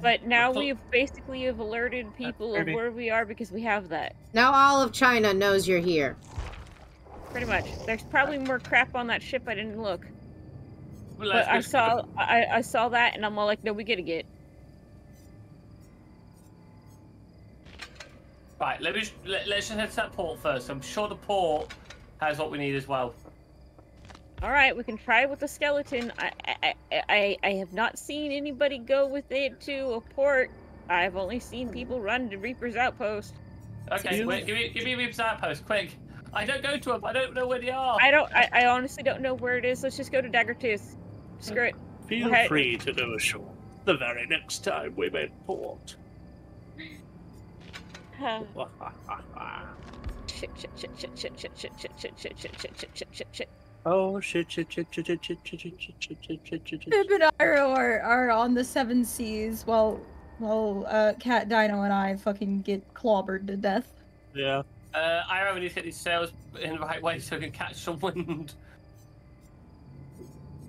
But now we've basically have alerted people of where we are because we have that. Now all of China knows you're here. Pretty much. There's probably more crap on that ship. I didn't look, Well, but I saw I, I saw that, and I'm all like, no, we gotta get. Right, let me just, let, let's just head to that port first. I'm sure the port has what we need as well. All right, we can try with the skeleton. I I, I, I I have not seen anybody go with it to a port. I've only seen people run to Reaper's outpost. Okay, wait, give me give me Reaper's outpost, quick. I don't go to them. I don't know where they are. I don't. I, I honestly don't know where it is. Let's just go to Daggertooth. Screw it. Feel Okay. free to go ashore the very next time we make port. Huh. Shit, shit, shit, shit, shit, shit, shit, shit, shit, shit, shit, shit, shit, shit, shit, shit. oh shit shit shit shit shit shit shit shit shit shit shit shit shit Pip and Iro are, are on the seven seas while while uh Cat Dino and I fucking get clobbered to death. Yeah. Uh, I only need to hit these sails in the right way so I can catch some wind.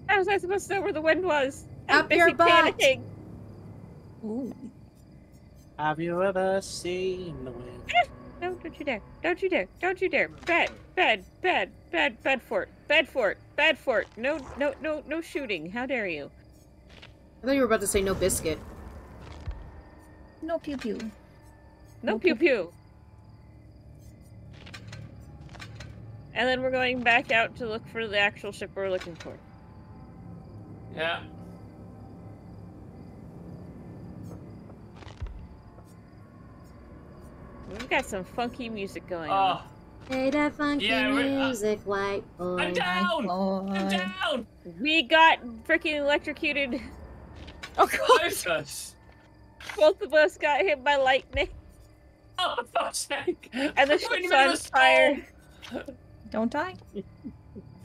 How was I supposed to know where the wind was? I'm Up your butt. panicking. Ooh. Have you ever seen the wind? No, don't you dare! Don't you dare! Don't you dare! Bed, bed, bad, bad, bad fort, bad fort, bad fort. No, no, no, no shooting. How dare you? I thought you were about to say no biscuit. No pew pew. No pew pew. And then we're going back out to look for the actual ship we're looking for. Yeah. We've got some funky music going on. Oh, Play that funky Yeah, we're- uh, music, white boy. I'm down. Lord. I'm down. We got freaking electrocuted. Oh god. Closus. Both of us got hit by lightning, Oh, for fuck's sake. and the We're in ship's middle of on fire. storm. Don't die.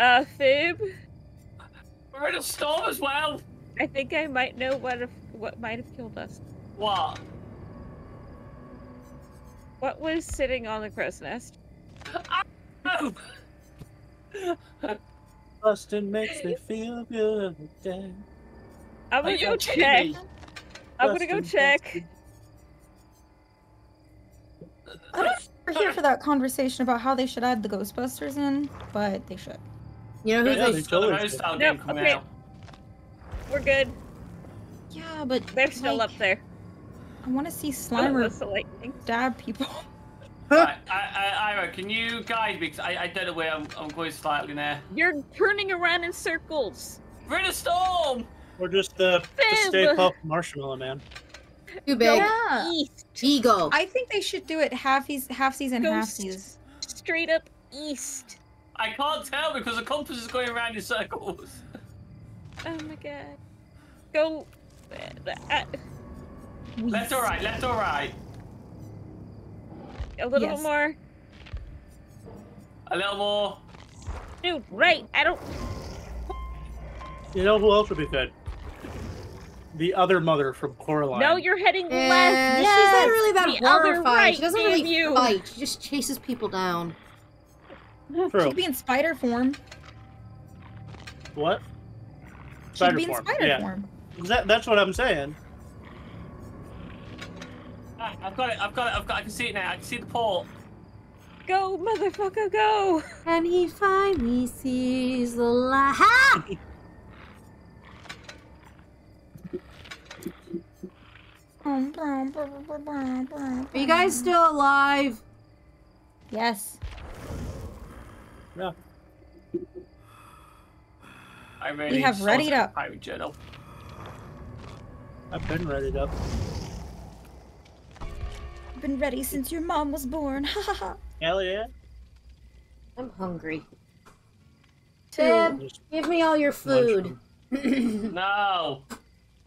Uh, Fib, We're in a storm as well. I think I might know what if, what might have killed us. What? What was sitting on the crow's nest? Oh. Bustin' makes me feel good. Yeah. I'm gonna you go check. me? I'm gonna go check. I don't know if we're here for that conversation about how they should add the Ghostbusters in, but they should. You know who Yeah, they they There's another totally road should. style Nope, okay. out. We're good. Yeah, but They're still like, up there. I want to see Slimer that's stab people. right, I, I, Ira, can you guide me? Because I, I don't know where I'm, I'm going slightly now. You're turning around in circles. We're in a storm. Or just the, the Stay Puft Marshmallow Man. too big. Yeah. East. Ego. I think they should do it halfies, halfsies, and Ghost. halfsies. Straight up east. I can't tell because the compass is going around in circles. Oh my god. Go. uh, Left or right? Left or right? a little Yes. bit more. A little more. Dude, right. I don't. You know who else would be good? The other mother from Coraline. No, you're heading Eh, left. she's Yes. not really that The other horrified. right, she doesn't damn really you. fight. She just chases people down. True. She'd be in spider form. What? She'd Spider be in spider yeah. form. That, that's what I'm saying. Ah, I've got it. I've got it. I've got. I can see it now. I can see the port. Go, motherfucker, go. And he finally sees the light. Ha! Are you guys still alive? Yes. Yeah. I really have saw readied some up. Pirate journal. I've been ready up. I've been ready since your mom was born. Ha ha ha. Hell yeah. I'm hungry. Two. Give me all your food. No.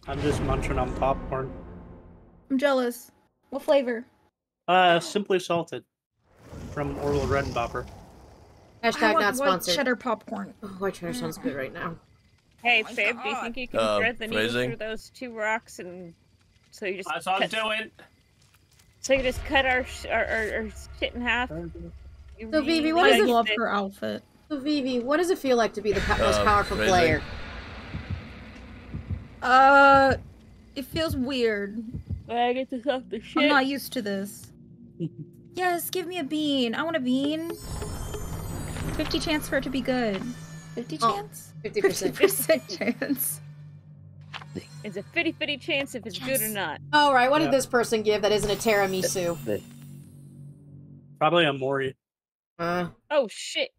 I'm just munching on popcorn. I'm jealous. What flavor? Uh, simply salted. From Orville Redenbacher. I Hashtag want not white sponsored. cheddar popcorn. Oh, white cheddar sounds good right now. Hey, my Fib, do you think you can Uh, thread the needle through those two rocks and so you just That's what I'm doing. So you just cut our sh- our, our, our shit in half? You So, really Phoebe, what I is it- love her outfit. So Vivi, what does it feel like to be the po- most Uh, powerful right player? Uh, it feels weird. I get to suck the shit. I'm not used to this. yes, give me a bean. I want a bean. 50 chance for it to be good. 50 Oh, chance? 50%. 50% chance. It's a fitty fitty chance if it's good or not. All right, what Yeah. did this person give that isn't a tiramisu? Probably a Mori. Uh, Oh shit!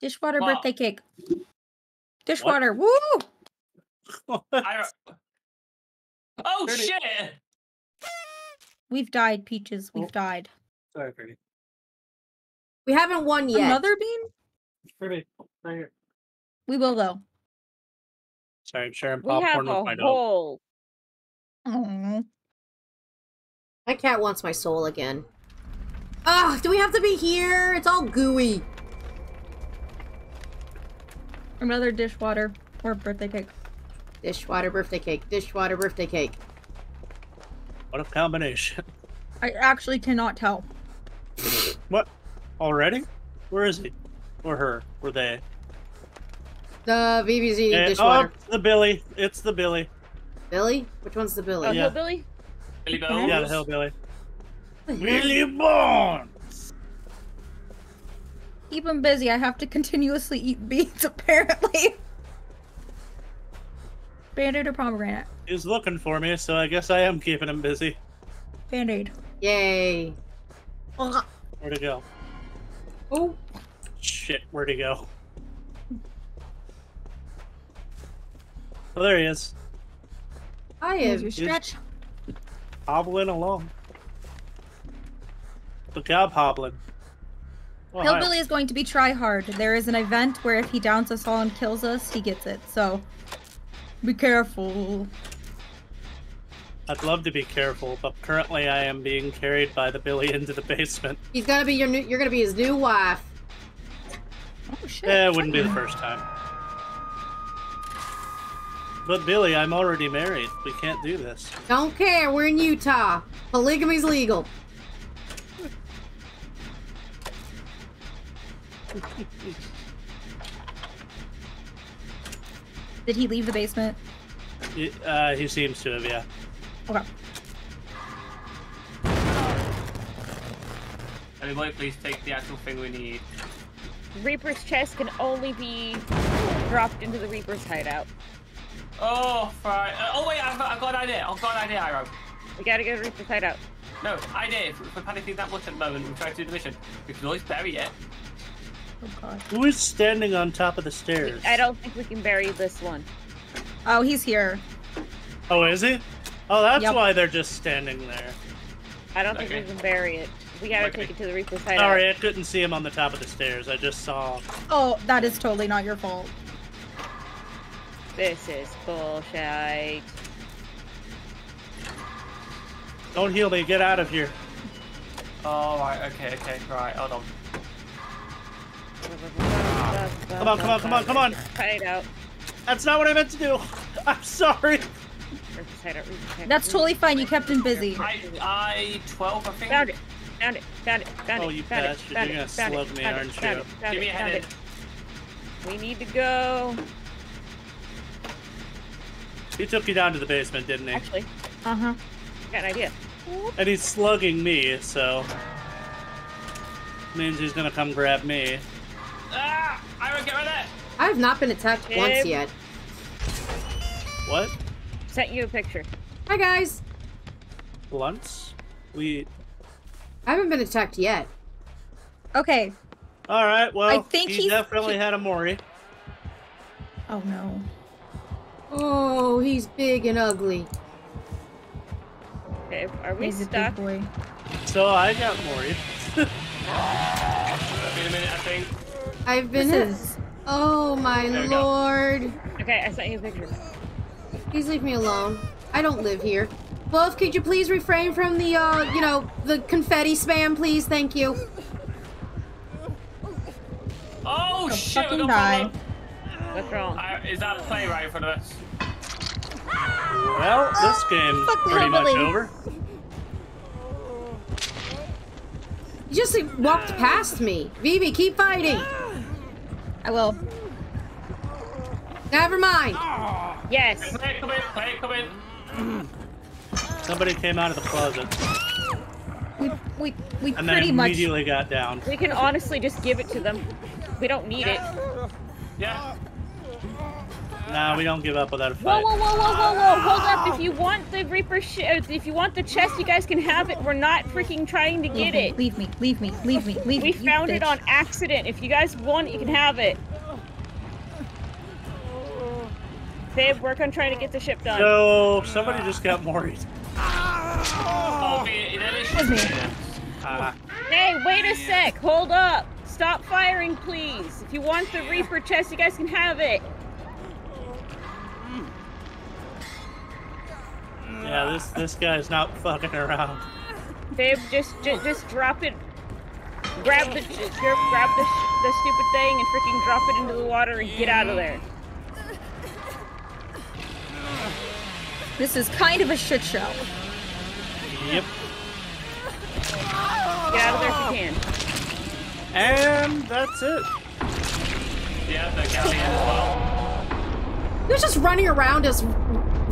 Dishwater Well- birthday cake. Dishwater. Woo! I... Oh Dirty. shit! We've died, Peaches. We've Oh. died. Sorry, Pretty. we haven't won yet. Another bean? Pretty. Right here. We will, though. Sorry, I'm sharing We have popcorn with a my dog. whole. Oh. My cat wants my soul again. Ah, do we have to be here? It's all gooey. Another dishwater or birthday cake. Dishwater birthday cake. Dishwater birthday cake. What a combination. I actually cannot tell. What? Already? Where is he? Or her? Or they? The Vivi's eating Eh, dishwater. Oh, the Billy. It's the Billy. Billy? Which one's the Billy? Oh, Yeah. hillbilly. Billy Yeah. Bones. Yeah, the hillbilly. Billy Bones! Keep him busy. I have to continuously eat beans, apparently. Band-aid or pomegranate? He's looking for me, so I guess I am keeping him busy. Band-aid. Yay. Where'd he go? Oh, Shit, where'd he go? Oh, there he is. I am. your stretch. Hobbling along. The gob hobbling. Oh, hi. Hillbilly is going to be try hard. There is an event where if he downs us all and kills us, he gets it. So be careful. I'd love to be careful, but currently I am being carried by the Billy into the basement. He's gonna be your new. You're gonna be his new wife. Oh shit. Eh, it wouldn't be the first time. But Billy, I'm already married. We can't do this. Don't care. We're in Utah. Polygamy's legal. Did he leave the basement? Uh, he seems to have, yeah. Okay. Everybody, please take the actual thing we need. Reaper's chest can only be dropped into the Reaper's hideout. Oh, right. Uh, oh wait, I've got, I've got an idea. I've got an idea, Iroh. We gotta go to Reaper's hideout. No, idea. If we're panicking that much at the moment, we're trying to do the mission. We can always bury it. Oh god. Who is standing on top of the stairs? I don't think we can bury this one. Oh, he's here. Oh, is he? Oh, that's Yep. why they're just standing there. I don't think we can bury it. We gotta Okay. take it to the Reaper's hideout. Sorry, I couldn't see him on the top of the stairs. I just saw. Oh, that is totally not your fault. This is bullshit. Don't heal me. Get out of here. Oh, right. Okay, okay. Right, hold on. Come on, come on, come on, come on. Hideout. That's not what I meant to do. I'm sorry. Reaper's hideout. Reaper's hideout. That's totally fine. You kept him busy. I, I, 12, I think. Found it. Found it. Found it. Found oh, it. Oh, you found bastard. It, found You're gonna found slug it, me, found aren't it, you? found Give me a found head. We need to go. He took you down to the basement, didn't he? Actually, Uh huh. I got an idea. And he's slugging me, so means he's gonna come grab me. Ah! Iroh, get rid of it! I have not been attacked once yet. What? Sent you a picture. Hi guys. Blunts? We. I haven't been attacked yet. Okay. All right. Well, I think he he's- definitely had a Mori. Oh no. Oh, he's big and ugly. Okay, are we He's a stuck? big boy. So I got Mori. Wait a minute, I think. I've been. This is. Oh my There we go. lord. Okay, I sent you a picture. Please leave me alone. I don't live here. Wolf, could you please refrain from the, uh, you know, the confetti spam, please? Thank you. Oh, Go shit, we fucking got die. What's wrong? I, is that a play right in front of us? Well, this game's fuck the pretty much over. You just like, walked past me. Vivi, keep fighting. I will. Never mind. Yes. Play it, come in, play it, come in. Somebody came out of the closet We we we and then pretty much. immediately got down. We can honestly just give it to them. We don't need it. Yeah. Nah, we don't give up without a Whoa, fight. whoa, whoa, whoa, whoa, whoa! Hold up! If you want the Reaper, sh- uh, if you want the chest, you guys can have it. We're not freaking trying to Leave get me, it. leave me, leave me, leave me, leave We me. you found it on accident. If you guys want you can have it. Babe, work on trying to get the ship done. So somebody just got worried. Oh, it, it me. Ah, Hey, wait a sec. Hold up. Stop firing, please. If you want the Reaper chest, you guys can have it. Yeah, this this guy's not fucking around. Babe, just just, just drop it. Grab the grab grab the, the stupid thing and freaking drop it into the water and get out of there. This is kind of a shit show. Yep. Get out of there if you can. And that's it. Yeah, they're getting as well. He was just running around us,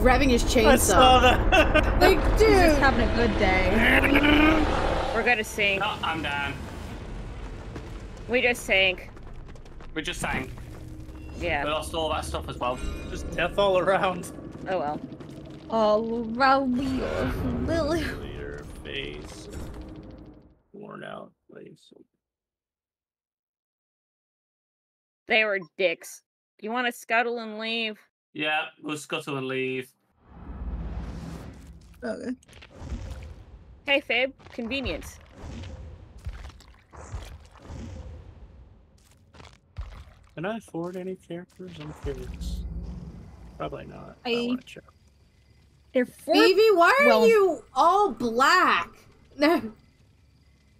revving his I saw chainsaw. that. Like, He's just dude. having a good day. We're gonna sink. No, I'm done. We just sank. We just sank. Yeah. We lost all that stuff as well. Just death all around. Oh well. All around me, your Lily. Your face. Worn out face. They were dicks. You want to scuttle and leave? Yeah, we'll scuttle and leave. Okay. Hey, Fabe. Convenience. Can I afford any characters? I'm curious. Probably not. I, I- want to check. They're four. Phoebe, why are well- you all black?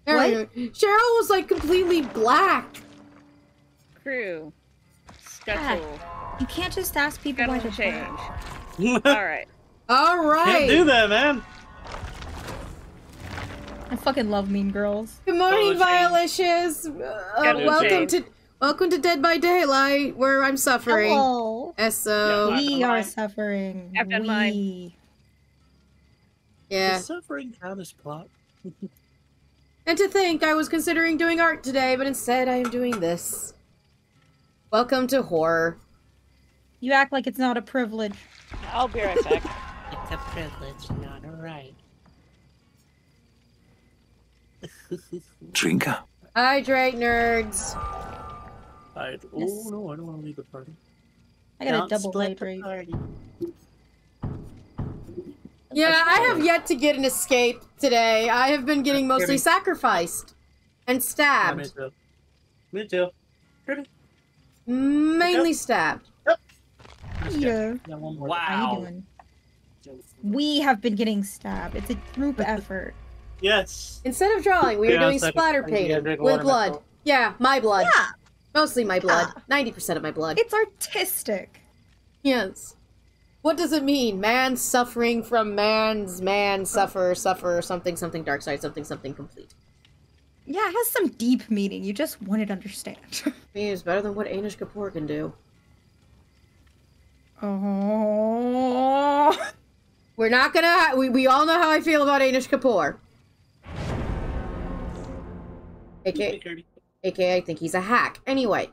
What? Cheryl was like completely black. Crew. Scuttle. You can't just ask people why Scuttle they're change. All right. All right. Can't do that, man. I fucking love Mean Girls. Good morning, Scuttle Violicious. Uh, welcome change. to welcome to Dead by Daylight, where I'm suffering. Hello. So Yeah, We are suffering. I've done mine. We. yeah. Does suffering count as plot? And to think I was considering doing art today, but instead I am doing this. Welcome to horror. You act like it's not a privilege. I'll be right back. It's a privilege, not a right. Drinker. Hydrate, nerds. I, oh Yes. no, I don't want to leave the party. I got a Don't double split hydrate. party. Yeah, I have yet to get an escape today. I have been getting mostly Kirby. sacrificed and Yeah, me stabbed. too. Me too. Pretty. Mainly stabbed. Peter, Yeah, one more. how you Wow. doing? We have been getting stabbed. It's a group effort. Yes. Instead of drawing, we are Yeah, doing second- splatter I think I painting with blood. myself. Yeah, my blood. Yeah, Mostly my blood. Ah. 90% of my blood. it's artistic. Yes. What does it mean? Man suffering from man's man suffer, suffer, something, something, dark side, something, something complete. Yeah, it has some deep meaning. You just wanted to understand. Means better than what Anish Kapoor can do. Oh. We're not gonna. We we all know how I feel about Anish Kapoor. AKA, AKA, I think he's a hack. Anyway,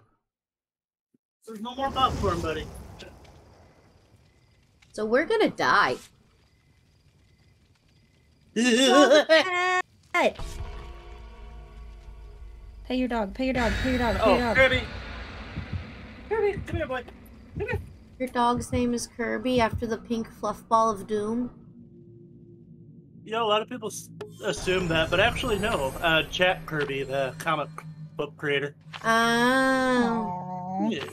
There's no more popcorn, buddy. so we're gonna die. Pay your dog. Pay your dog. Pay your dog. Pay your oh, dog. Kirby. Kirby, come here, boy. Come here. Your dog's name is Kirby after the pink fluff ball of doom. You know, a lot of people assume that, but actually, no. Uh, Jack Kirby, the comic book creator. Oh. Yeah,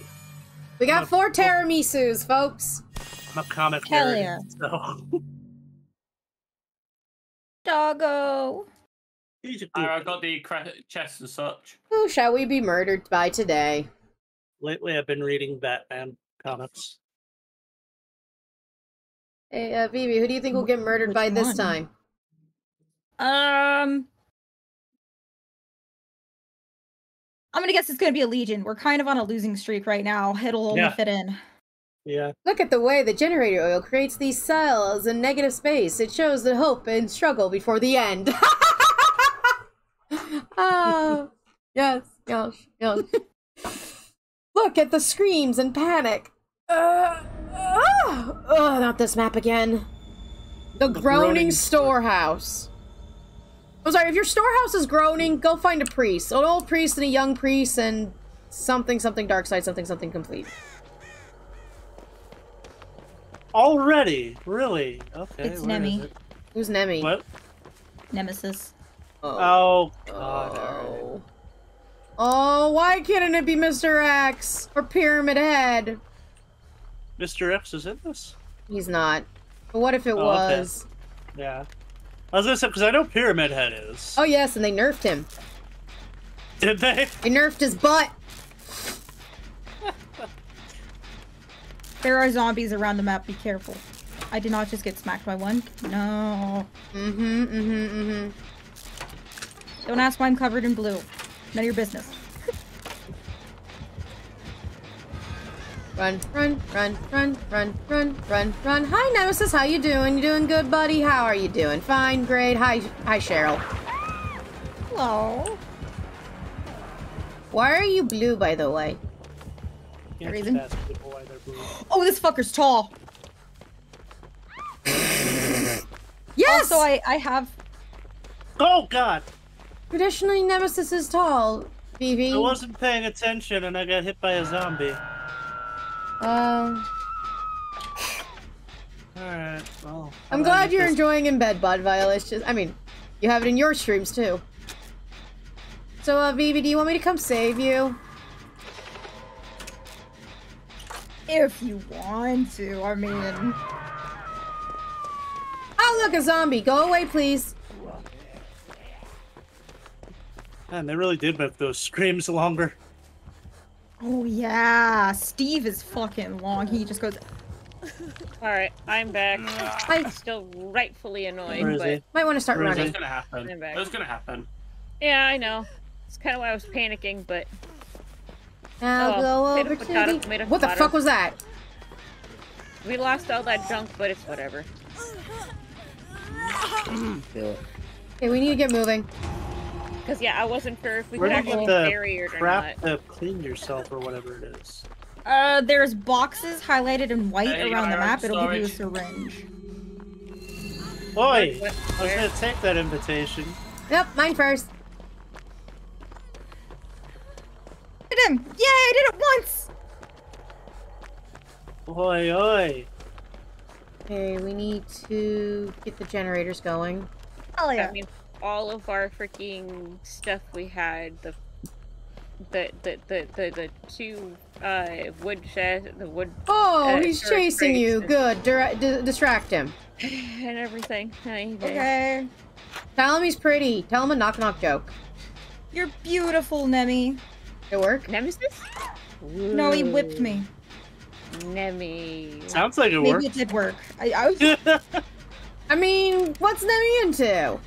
We got four tiramisus, folks. I'm a comic Hell nerd, yeah. So Doggo. he's a I got the chest and such. Who shall we be murdered by today? Lately, I've been reading Batman comics. Hey, uh, Vivi, who do you think will get murdered Which by this one? time? Um. I'm gonna guess it's gonna be a Legion. We're kind of on a losing streak right now. It'll only Yeah. fit in. Yeah. Look at the way the generator oil creates these cells in negative space. It shows the hope and struggle before the end. oh, yes, yes, yes. Look at the screams and panic. Uh, oh, oh, not this map again. The, The groaning, groaning storehouse. I'm sorry, if your storehouse is groaning, go find a priest. An old priest and a young priest and something, something dark side, something, something complete. Already? Really? Okay. It's Nemi. it? Who's Nemi? What? Nemesis. Oh, God. alright. Oh. Oh, why can't it be Mr. X or Pyramid Head? Mr. X is in this? He's not. But what if it Oh, okay. was? Yeah. I was gonna say, because I know Pyramid Head is. Oh yes, and they nerfed him. Did they? They nerfed his butt. There are zombies around the map. Be careful. I did not just get smacked by one. No. Mm-hmm, mm-hmm, mm-hmm. Don't ask why I'm covered in blue. None of your business. Run, run, run, run, run, run, run, run. Hi, Nemesis. How you doing? You doing good, buddy? How are you doing? Fine, great. Hi, hi, Cheryl. Hello. Why are you blue, by the way? Can't reason. just ask people why blue. Oh, this fucker's tall. Yes. Also, I I have. Oh, God! Traditionally, Nemesis is tall. Vivi. I wasn't paying attention and I got hit by a zombie. Um. Alright, well. I'm glad you're this. enjoying in bed, Bud Viola. It's just, I mean, you have it in your streams too. So, uh, Vivi, do you want me to come save you? If you want to, I mean. Oh, look, a zombie. Go away, please. Man, they really did make those screams longer. Oh yeah, Steve is fucking long. He just goes. Alright, I'm back. I I'm still rightfully annoyed, but he? might want to start Where is It was running. gonna happen. I'm back. It was gonna happen. yeah, I know. It's kind of why I was panicking, but I'll Oh, go tomato, over to the... tomato, What the fuck was that? we lost all that junk, but it's whatever. Okay, we need to get moving. Because yeah, I wasn't sure if we Where could do actually get the bury it or crap not. to clean yourself or whatever it is? Uh, there's boxes highlighted in white There you around the are, map. It'll give you a syringe. Oi! What- I was gonna take that invitation. Yep, mine first. Did him! Yay! I did it once. Oi, oi! Okay, we need to get the generators going. Hell I yeah! mean, all of our freaking stuff we had the the the the the, the two uh wood shed the wood Oh, Uh, he's chasing you. and- Good. Dire- d- distract him. and everything. Hey, hey. Okay. Tell him he's pretty. Tell him a knock knock joke. You're beautiful, Nemi. It work? Nemesis? No, he whipped me. Nemi. Sounds like it Maybe worked. it did work. I, I was. I mean, what's Nemi into?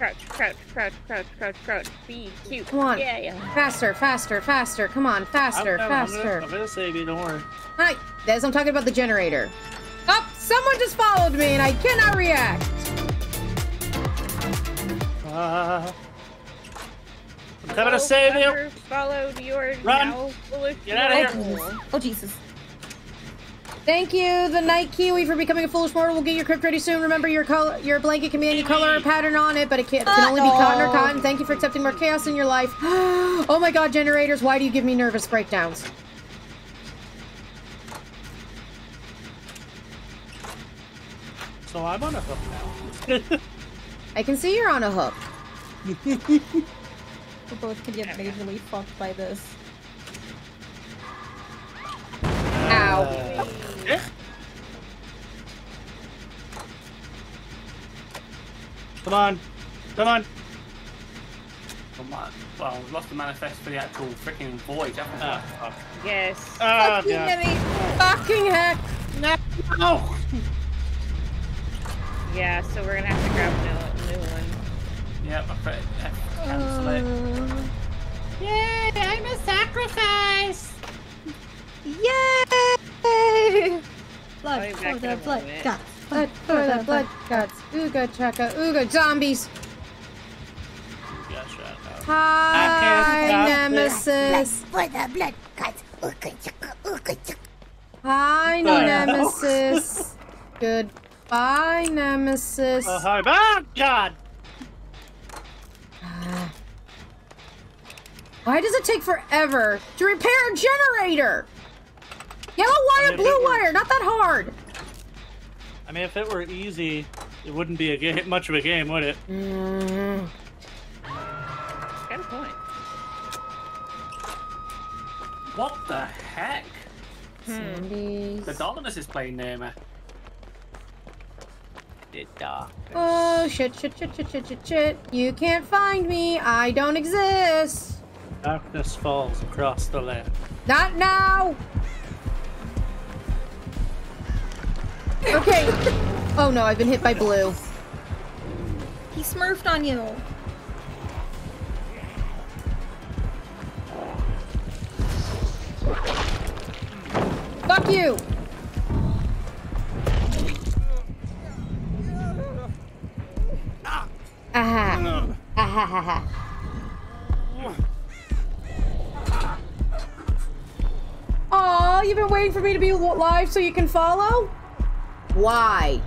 Crouch, crouch, crouch, crouch, crouch, crouch. Be cute. Come on. Yeah, yeah. Faster, faster, faster. Come on, faster, I'm, I'm, faster. I'm gonna save you, don't worry. Hi, Des, I'm talking about the generator. Oh, someone just followed me and I cannot react. Uh, I'm coming to save you! Followed your Run. now foolish Get outta here. Oh Jesus! Thank you, the Night Kiwi, for becoming a foolish mortal. We'll get your crypt ready soon. Remember, your color, your blanket can be any color or pattern on it, but it can, can only be cotton or cotton. Thank you for accepting more chaos in your life. oh my god, generators, why do you give me nervous breakdowns? So I'm on a hook now. I can see you're on a hook. We're both gonna get majorly fucked by this. Ow. Come on. Come on. Come on. Well, we've lost the manifest for the actual freaking void, haven't I? Oh. Ah. Yes. Oh, fucking yeah. Fucking heck. No. yeah, so we're going to have to grab a new, one. Yep, I put it. Cancel uh, it. Yay, I'm a sacrifice. Yay. Blood for the blood gods for the blood guts. Ooga chaka ooga zombies. Gotcha. Hi, can't stop Nemesis. For the blood guts. Ooga chaka, ooga chaka. Hi, The Nemesis. Goodbye, Nemesis. Oh, hi. Ah, God! Why does it take forever to repair a generator? Yellow wire, mean, blue wire, not that hard. I mean, if it were easy, it wouldn't be a game, much of a game, would it? Mm. Got a point. What the heck? Zombies. The Dominus is playing near me. Oh shit, shit, shit, shit, shit, shit, shit. You can't find me. I don't exist. Darkness falls across the land. Not now. Okay. Oh no, I've been hit by blue. He smurfed on you. Fuck you. Aha. Ahahaha. Aw, you've been waiting for me to be live so you can follow? Why?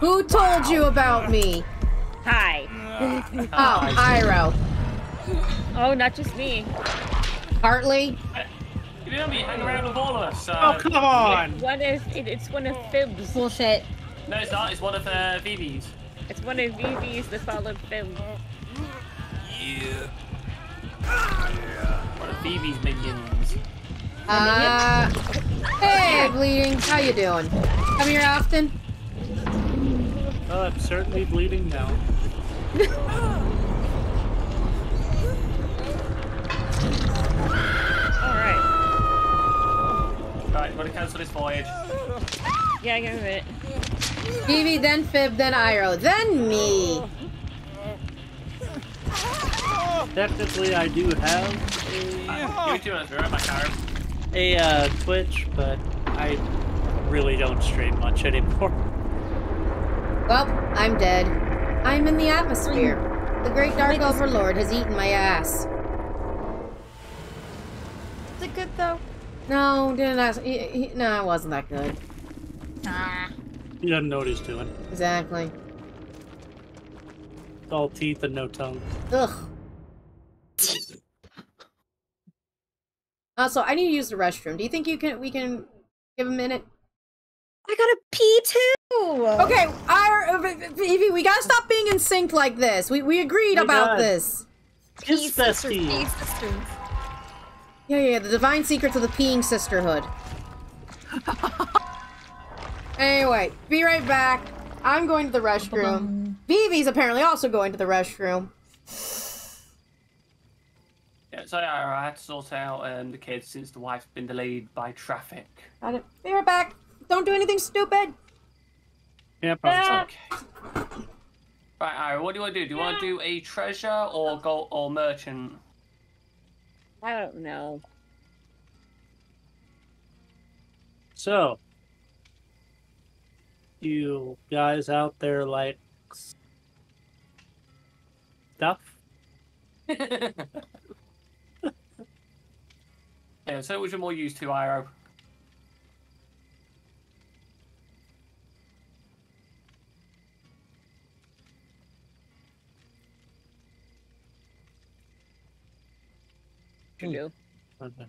Who told you about me? Hi. Oh, Iro. Oh, not just me. Hartley? You know me, you hang around with all of us. So... Oh, come on! One is it, it's one of Fib's. Bullshit. No, it's not. It's one of uh, Vivi's. It's one of Vivi's that followed Fib. One of Vivi's minions. Uh, hey, Bleeding. How you doing? Come here often? Oh, I'm certainly bleeding now. Alright. Right, gotta cancel this voyage. Yeah, give me a minute. Vivi, then Fib, then Iro, then me. Technically, I do have Give me two minutes, we're at my car. A uh, Twitch, but I really don't stream much anymore. Well, I'm dead. I'm in the atmosphere. The great dark overlord has eaten my ass. Is it good though? No, didn't ask. He, he, no, it wasn't that good. Ah. He doesn't know what he's doing. Exactly. It's all teeth and no tongue. Ugh. Also, I need to use the restroom. Do you think you can? We can give a minute. I gotta pee too. Okay, our uh, Evie, we gotta stop being in sync like this. We we agreed Oh about God. this. Kiss sisters, pee sisters. Yeah, yeah, the divine secrets of the peeing sisterhood. anyway, be right back. I'm going to the restroom. Vivi's apparently also going to the restroom. Yeah, so yeah, I had to sort out um, the kids since the wife's been delayed by traffic. Got it. Be right back. Don't do anything stupid. Yeah, probably. Okay. Right, Ira, what do you want to do? Do you want to do a treasure or go or merchant? I don't know. So, you guys out there like stuff? Yeah, so which are more used to, Iro? You do. Okay.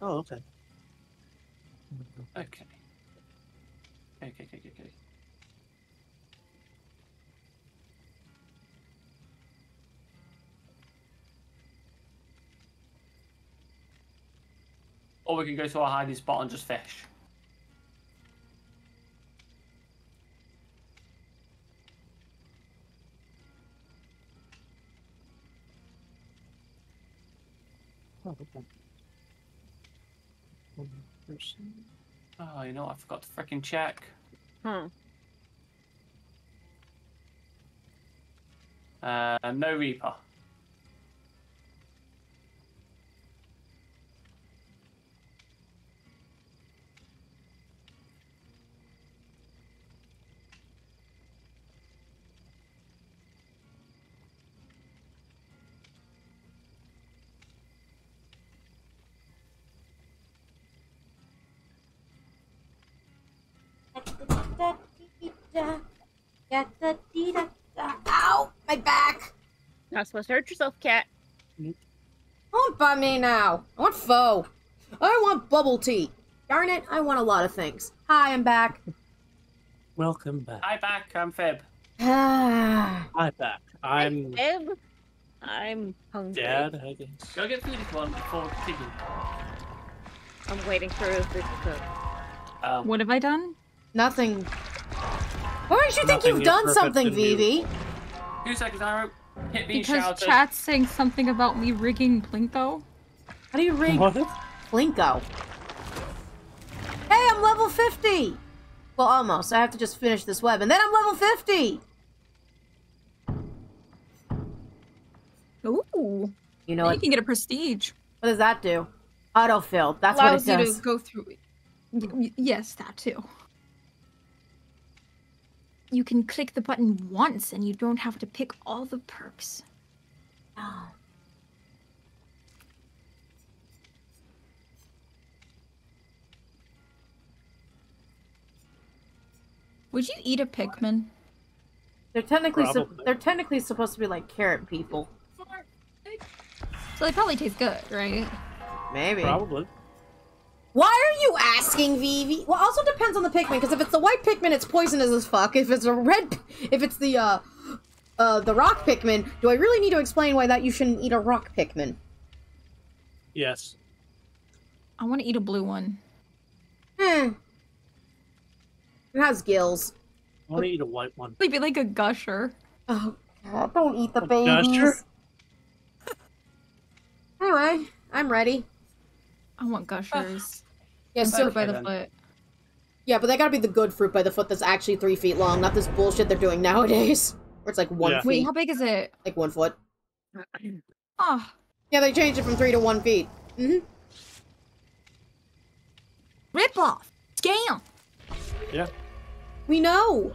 Oh, okay. Okay. Okay, okay, okay, okay. Or we can go to our hiding spot and just fish. Oh, okay. One person. Oh, you know, what? I forgot to freaking check. Hmm. Uh, no Reaper. da dee da. Ya da dee da da. Ow! My back! Not supposed to hurt yourself, cat. Don't buy me now. I want pho. I want bubble tea. Darn it, I want a lot of things. Hi, I'm back. Welcome back. Hi back, I'm Fib. Ah. I'm back. I'm Eb, I'm hungry. dad, I guess. Go get food if you want before digging. I'm waiting for the cook. Um, What have I done? Nothing. Why don't you think Nothing you've done something. Vivi? two seconds, Arrow. Hit me, Because shout chat's saying something about me rigging Plinko. How do you rig What? Plinko? Hey, I'm level 50! Well, almost. I have to just finish this web, and then I'm level 50! Ooh. You know Now what? you can get a prestige. What does that do? Autofill. That's Allows what it does. Allows you does. to go through it. Y- y- yes, that too. You can click the button once and you don't have to pick all the perks. Oh. Would you eat a Pikmin? They're technically sup- they're technically supposed to be like carrot people. So they probably taste good, right? Maybe. Probably. Why are you asking, Vivi? Well, also depends on the Pikmin, because if it's the white Pikmin, it's poisonous as fuck. If it's a red, if it's the uh, uh, the rock Pikmin, do I really need to explain why that you shouldn't eat a rock Pikmin? Yes. I want to eat a blue one. Hmm. It has gills. I want to eat a white one. It'd be like a gusher. Oh God! Don't eat the A babies. gusher? Anyway, I'm ready. I want gushers. Yeah, so fruit by the then. foot. yeah, but they gotta be the good fruit by the foot that's actually three feet long, not this bullshit they're doing nowadays, where it's like one Yeah. feet, Wait, how big is it? like one foot. Oh, Yeah, they changed it from three to one feet. hmm rip off. Scam. Yeah. We know.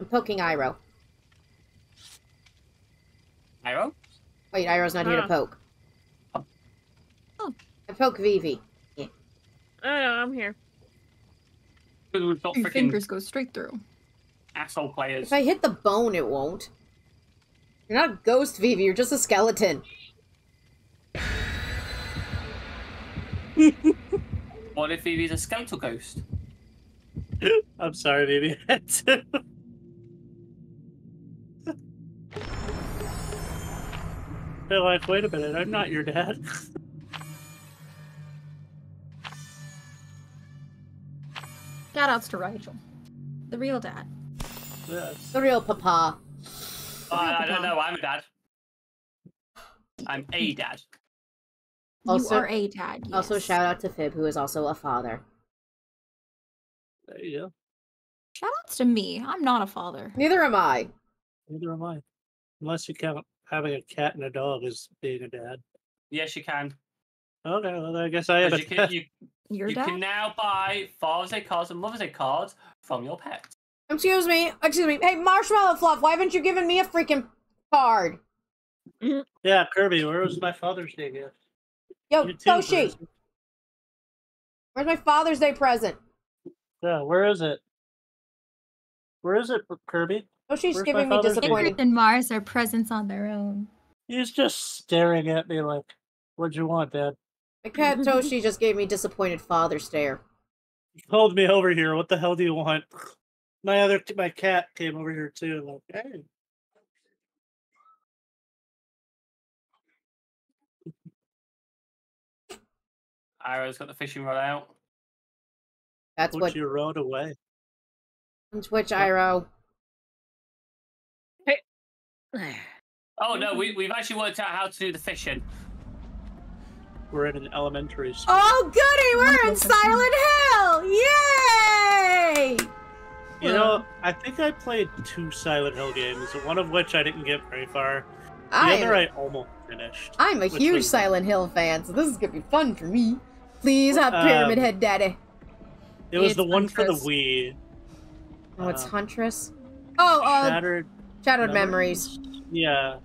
I'm poking Iroh. Arrow? Wait, Iroh's not here to Ah. poke. Oh. I poke Vivi. Oh no, I'm here. Because we've got Your freaking fingers go straight through. asshole players. If I hit the bone, it won't. You're not a ghost, Vivi. You're just a skeleton. What if Phoebe's a skeletal ghost? I'm sorry, baby. They're like, wait a minute, I'm not your dad. Shout outs to Rigel. The real dad. yes. The real papa. Oh, I, I don't know. I'm a dad. I'm a dad. Also- you are a dad. Yes. Also, shout out to Fib, who is also a father. There you go. Shout outs to me. I'm not a father. Neither am I. Neither am I. Unless you count having a cat and a dog is being a dad. Yes, you can. Okay, well, I guess I am a Because you, dad. can, you, Your you dad? can now buy Father's Day cards and Mother's Day cards from your pets. Excuse me. Excuse me. Hey, Marshmallow Fluff, why haven't you given me a freaking card? Yeah, Kirby, where was my Father's Day gift? Yo, You too, Toshi, Chris. where's my Father's Day present? Yeah, where is it? Where is it, Kirby? Oh, Toshi's Where's giving my me Father's Day? disappointing. Earth and Mars are presents on their own. He's just staring at me like, what'd you want, Dad? My cat Toshi just gave me disappointed father stare. He called me over here. What the hell do you want? My other, my cat came over here too. Like, hey. Arrow's got the fishing rod out. That's Would what you rode away? on Twitch Iro. Oh no, we, we've actually worked out how to do the fishing. We're in an elementary school. Oh goody, we're in Silent Hill! Yay! You know, I think I played two Silent Hill games, one of which I didn't get very far. The I'm, I almost finished. I'm a huge was- Silent Hill fan, so this is gonna be fun for me. Please have Um, Pyramid Head Daddy. It was It's the one for the Wii. Oh, it's uh, Huntress. Oh, uh, Shattered Shattered Memories. Yeah.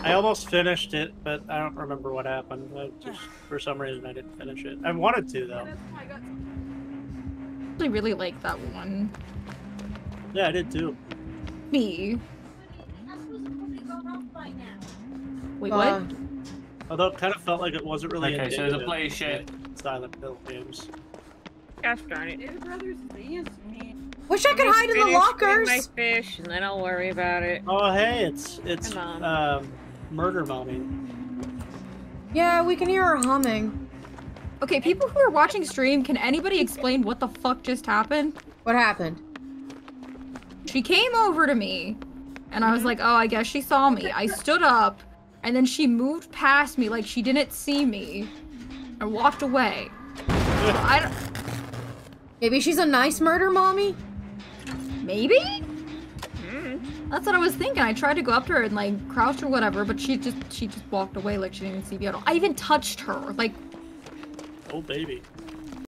I almost finished it, but I don't remember what happened. I just for some reason I didn't finish it. I wanted to though. I really like that one. Yeah, I did too. Me. Wait, what? Uh, Although it kind of felt like it wasn't really. Okay, so the indicative play of shit. Silent Hill games. Gosh darn it. Wish I could hide in the finish lockers. eating My fish, and then I'll worry about it. Oh hey, it's it's um, murder mommy. Yeah, we can hear her humming. Okay, people who are watching stream, can anybody explain what the fuck just happened? What happened? She came over to me, and I was like, oh, I guess she saw me. I stood up, and then she moved past me like she didn't see me, and walked away. So I don't, Maybe she's a nice murder mommy? Maybe? Mm. That's what I was thinking. I tried to go up to her and like crouch or whatever, but she just she just walked away like she didn't even see me at all. I even touched her. Like Oh baby.